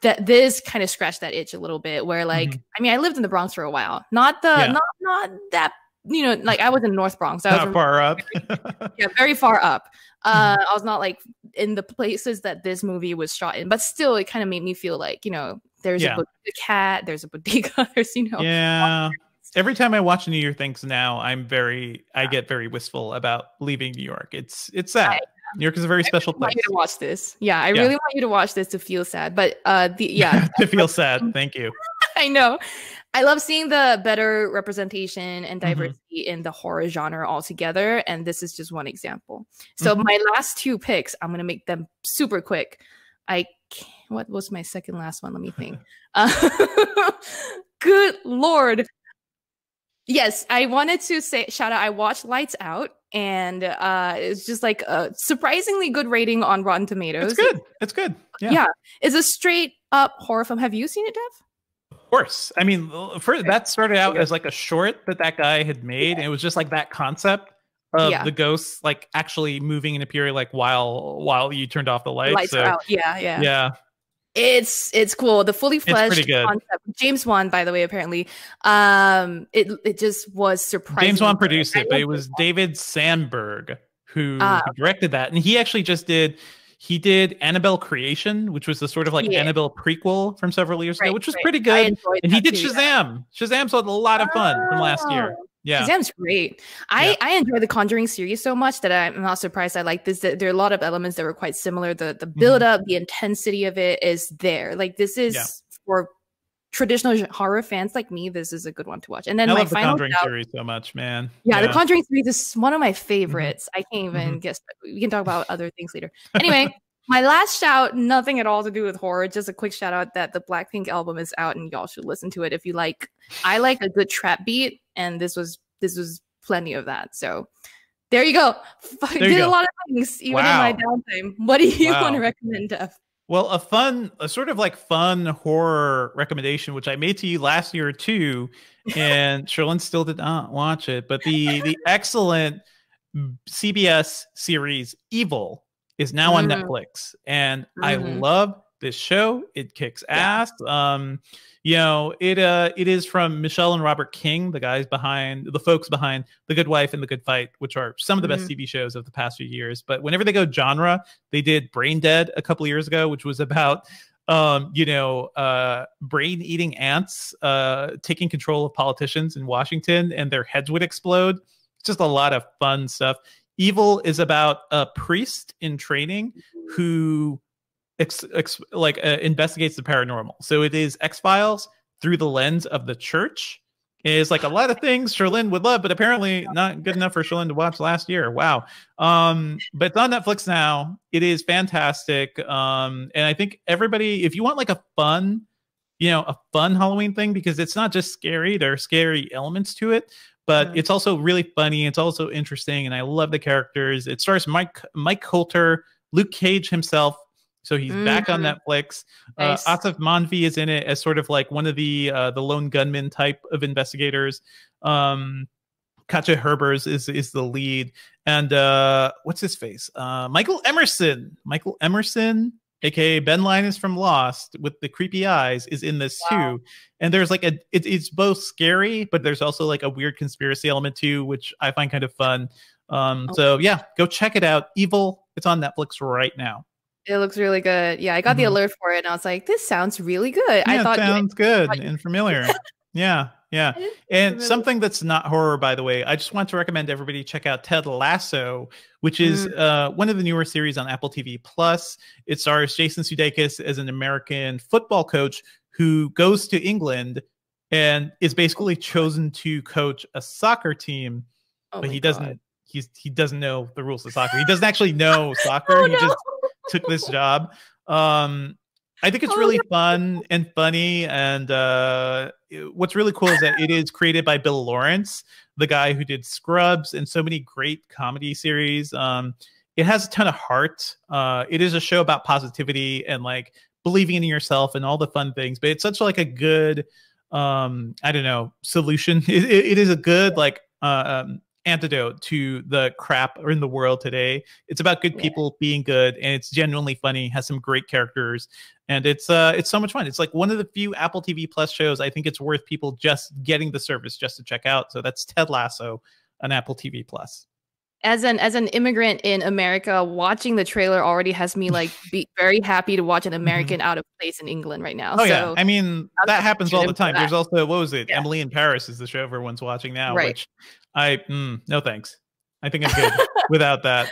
That this kind of scratched that itch a little bit. Where like, mm-hmm. I mean, I lived in the Bronx for a while, not the yeah. not not that you know, like I was in North Bronx. I was not far up. [LAUGHS] yeah, very far up. Uh, I was not like in the places that this movie was shot in, but still, it kind of made me feel like you know there's yeah. a, a cat. There's a bodega. [LAUGHS] There's you know. Yeah. Every time I watch New Year things now, I'm very I get very wistful about leaving New York. It's it's sad. New York is a very I special really place. Want you to watch this. Yeah, I yeah. really want you to watch this to feel sad. But uh, the yeah, [LAUGHS] to feel sad. Thank you. [LAUGHS] I know. I love seeing the better representation and mm-hmm. diversity mm-hmm. in the horror genre altogether. And this is just one example. So mm-hmm. my last two picks, I'm gonna make them super quick. I what was my second last one? Let me think. Uh, [LAUGHS] good lord. Yes, I wanted to say shout out. I watched Lights Out, and uh, it's just like a surprisingly good rating on Rotten Tomatoes. It's good. It's good. Yeah, yeah. It's a straight up horror film. Have you seen it, Dev? Of course. I mean, for, that started out as like a short that that guy had made. And it was just like that concept of yeah. the ghosts like actually moving and appearing like while while you turned off the lights. lights so, out. Yeah, yeah. Yeah. It's it's cool. The fully fledged concept. James Wan, by the way, apparently, um, it it just was surprising. James Wan produced it, but it was David Sandberg who, uh, directed that, and he actually just did he did Annabelle Creation, which was the sort of like yeah. Annabelle prequel from several years right, ago, which was right. pretty good. And he did too, Shazam. Yeah. Shazam's a lot of fun oh. from last year. Yeah. Shazam's great. I, yeah. I enjoy the Conjuring series so much that I'm not surprised I like this. There are a lot of elements that were quite similar. The the build up, mm-hmm. the intensity of it is there. Like this is yeah. for traditional horror fans like me, this is a good one to watch. And then I my love the final Conjuring series so much, man. Yeah, yeah, the Conjuring series is one of my mm-hmm. favorites. Mm-hmm. I can't even mm-hmm. guess. We can talk about other things later. [LAUGHS] Anyway, my last shout, nothing at all to do with horror, just a quick shout out that the Blackpink album is out and y'all should listen to it if you like. I like a good trap beat, and this was this was plenty of that. So there you go. I did go. a lot of things even wow. in my downtime. What do you wow. want to recommend? Well, a fun, a sort of like fun horror recommendation, which I made to you last year too, and [LAUGHS] Cherlynn still did not watch it, but the the excellent CBS series Evil is now mm. on Netflix, and mm-hmm. I love this show. It kicks ass. Yeah. Um, you know, it uh, it is from Michelle and Robert King, the guys behind the folks behind The Good Wife and The Good Fight, which are some of the mm-hmm. best TV shows of the past few years. But whenever they go genre, they did Brain Dead a couple years ago, which was about um, you know, uh, brain eating ants uh, taking control of politicians in Washington and their heads would explode. Just a lot of fun stuff. Evil is about a priest in training who ex, ex, like uh, investigates the paranormal. So it is X Files through the lens of the church. Is like a lot of things Cherlynn would love, but apparently not good enough for Cherlynn to watch last year. Wow. Um, but it's on Netflix now. It is fantastic. Um, and I think everybody, if you want like a fun, you know, a fun Halloween thing, because it's not just scary, there are scary elements to it, but mm-hmm. it's also really funny. It's also interesting, and I love the characters. It stars Mike Mike Colter, Luke Cage himself, so he's mm-hmm. back on mm-hmm. Netflix. Uh, nice. Uh, Aasif Mandvi is in it as sort of like one of the uh, the lone gunman type of investigators. Um, Katja Herbers is is the lead, and uh, what's his face? Uh, Michael Emerson. Michael Emerson, aka Ben Linus from Lost, with the creepy eyes, is in this wow. too. And there's like a it, it's both scary, but there's also like a weird conspiracy element too, which I find kind of fun. Um, okay. so yeah, go check it out. Evil. It's on Netflix right now. It looks really good. Yeah, I got mm-hmm. the alert for it, and I was like, "This sounds really good." Yeah, I thought sounds good and familiar. [LAUGHS] yeah, yeah. And something that's not horror, by the way, I just want to recommend everybody check out Ted Lasso, which is mm. uh, one of the newer series on Apple TV Plus. It stars Jason Sudeikis as an American football coach who goes to England and is basically chosen to coach a soccer team, oh but he doesn't. God. He's he doesn't know the rules of soccer. He [LAUGHS] doesn't actually know soccer. oh, he no. just took this job. Um, I think it's oh, really fun and funny. And uh, what's really cool is that it is created by Bill Lawrence, the guy who did Scrubs and so many great comedy series. Um, it has a ton of heart. Uh, it is a show about positivity and like believing in yourself and all the fun things. But it's such like a good, um, I don't know, solution. [LAUGHS] it, it is a good like uh, um, antidote to the crap in the world today. It's about good people yeah. being good, and it's genuinely funny. Has some great characters, and it's uh it's so much fun. It's like one of the few Apple TV Plus shows I think it's worth people just getting the service just to check out. So that's Ted Lasso on Apple TV Plus. As an as an immigrant in America, watching the trailer already has me like [LAUGHS] be very happy to watch an mm-hmm. American mm-hmm. out of place in England right now. Oh so, yeah, I mean that happens all the time. There's also what was it? Yeah. Emily in Paris is the show everyone's watching now, right. which I mm, no thanks. I think I'm good [LAUGHS] without that.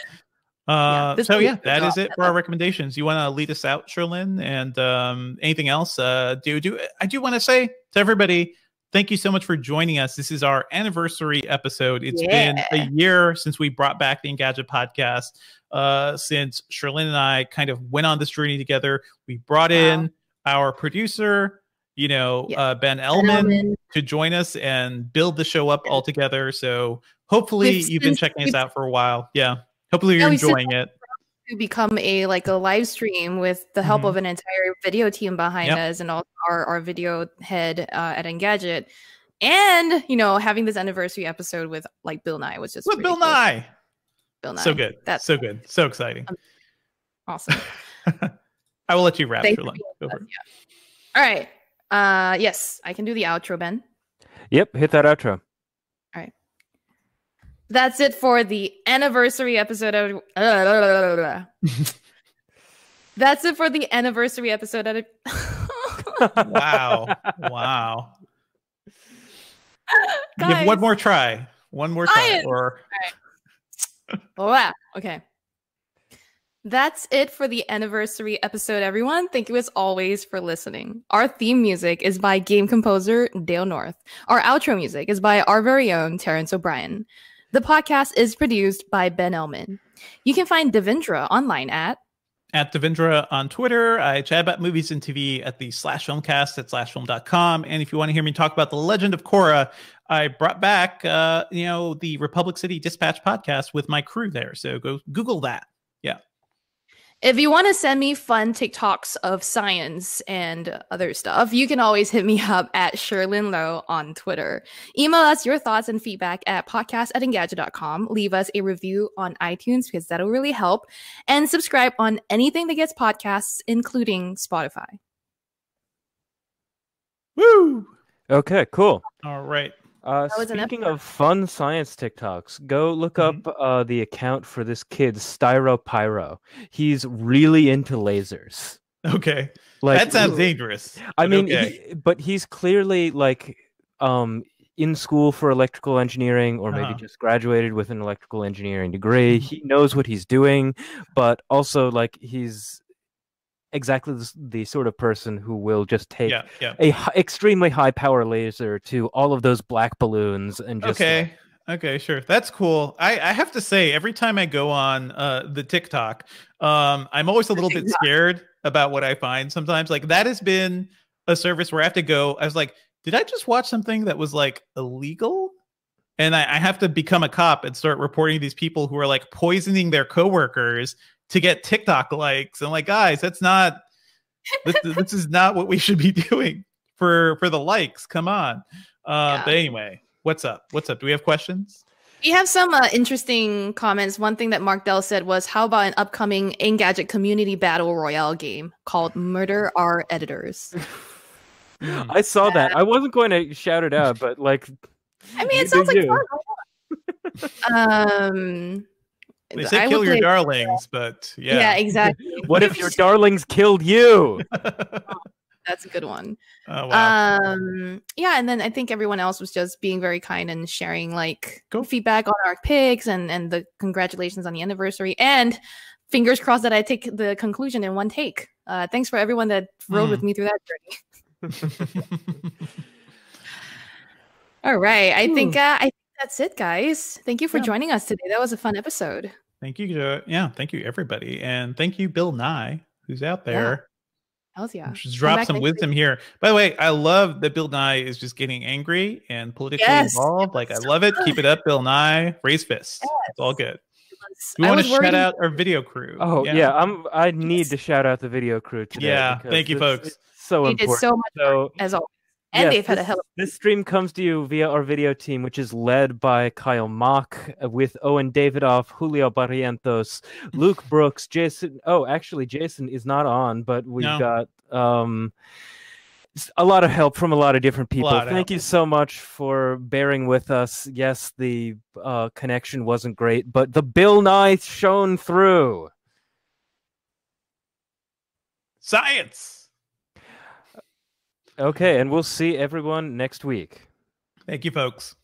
Uh, yeah, so yeah, that is it for our recommendations. You want to lead us out, Cherlynn, and um, anything else? Uh, do do I do want to say to everybody, thank you so much for joining us. This is our anniversary episode. It's yeah. been a year since we brought back the Engadget podcast. Uh, since Cherlynn and I kind of went on this journey together, we brought wow. in our producer, you know, yeah. uh, ben Ellman, to join us and build the show up all together. So hopefully you've been checking us out for a while. Yeah. Hopefully you're enjoying it. to become a like a live stream with the help Mhm. of an entire video team behind Yep. us and also our, our video head uh, at Engadget. And you know, having this anniversary episode with like Bill Nye was just With Bill cool. Nye. Bill Nye. So good. That's so good. So exciting. awesome. [LAUGHS] I will let you wrap, Thanks for Cherlynn. being Go with for us, it. yeah. All right. Uh yes, I can do the outro, Ben. Yep, hit that outro. All right. That's it for the anniversary episode of [LAUGHS] That's it for the anniversary episode of [LAUGHS] Wow. wow. Give one more try. One more try. Or Oh, wow. Okay. That's it for the anniversary episode, everyone. Thank you as always for listening. Our theme music is by game composer Dale North. Our outro music is by our very own Terrence O'Brien. The podcast is produced by Ben Ellman. You can find Devindra online at at Devindra on Twitter. I chat about movies and TV at the slash filmcast at slashfilm.com. And if you want to hear me talk about the legend of Korra, I brought back uh, you know, the Republic City Dispatch podcast with my crew there. So go Google that. If you want to send me fun TikToks of science and other stuff, you can always hit me up at Cherlynn Low on Twitter. Email us your thoughts and feedback at podcast at engadget.com. Leave us a review on iTunes because that'll really help. And subscribe on anything that gets podcasts, including Spotify. Woo! Okay, cool. All right. Uh, That was an speaking of fun science TikToks, go look Mhm. up uh, the account for this kid, Styro Pyro. He's really into lasers. Okay. Like that sounds dangerous. I mean, okay. he, but he's clearly like um in school for electrical engineering or maybe Uh-huh. just graduated with an electrical engineering degree. Mhm. He knows what he's doing, but also like he's exactly the, the sort of person who will just take yeah, yeah. a extremely high power laser to all of those black balloons and just like, okay okay sure. That's cool. I i have to say every time i go on uh the tiktok um i'm always a [LAUGHS] little bit scared about what i find sometimes. Like that has been a service where i have to go i was like did i just watch something that was like illegal? And I, I have to become a cop and start reporting these people who are like poisoning their coworkers to get tiktok likes and like guys that's not this, [LAUGHS] this is not what we should be [LAUGHS] doing for for the likes come on uh Yeah. but anyway what's up what's up do we have questions We have some uh, interesting comments. One thing that Mark Dell said was, "How about an upcoming Engadget community battle royale game called Murder [LAUGHS] Our Editors?" I saw that. I wasn't going to shout it out, but like I mean, it sounds like fun. um, they say I kill your play- darlings but [LAUGHS] Yeah, yeah, exactly. [LAUGHS] what if your darlings killed you? [LAUGHS] That's a good one. oh wow Um, yeah, and then I think everyone else was just being very kind and sharing like Cool. feedback on our picks and and the congratulations on the anniversary and fingers crossed that I take the conclusion in one take. Uh, thanks for everyone that rode Mm. with me through that journey. All right, I think uh, I think that's it, guys. Thank you for Yeah. joining us today. That was a fun episode. Thank you Jo- yeah thank you everybody and thank you bill nye who's out there. Hells yeah. just drop some next week. wisdom here. By the way i love that bill nye is just getting angry and politically Yes, involved. Like i love it. Keep it up bill nye. Raise fists. It's all good. We I want to shout worried- out our video crew. Oh yeah, I'm. I need to shout out the video crew today. Yeah, thank you, folks. it's so You did important. so much So as always, and yes, they've had a this- hell. Of- This stream comes to you via our video team, which is led by Kyle Maack, uh, with Owen Davidoff, Julio Barrientos, [LAUGHS] Luke Brooks, Jason. Oh, actually, Jason is not on, but we've No. got um, s- a lot of help from a lot of different people. lot of Thank you so much for bearing with us. Yes, the uh, connection wasn't great, but the Bill Nye shone through. science Okay, and we'll see everyone next week. thank you folks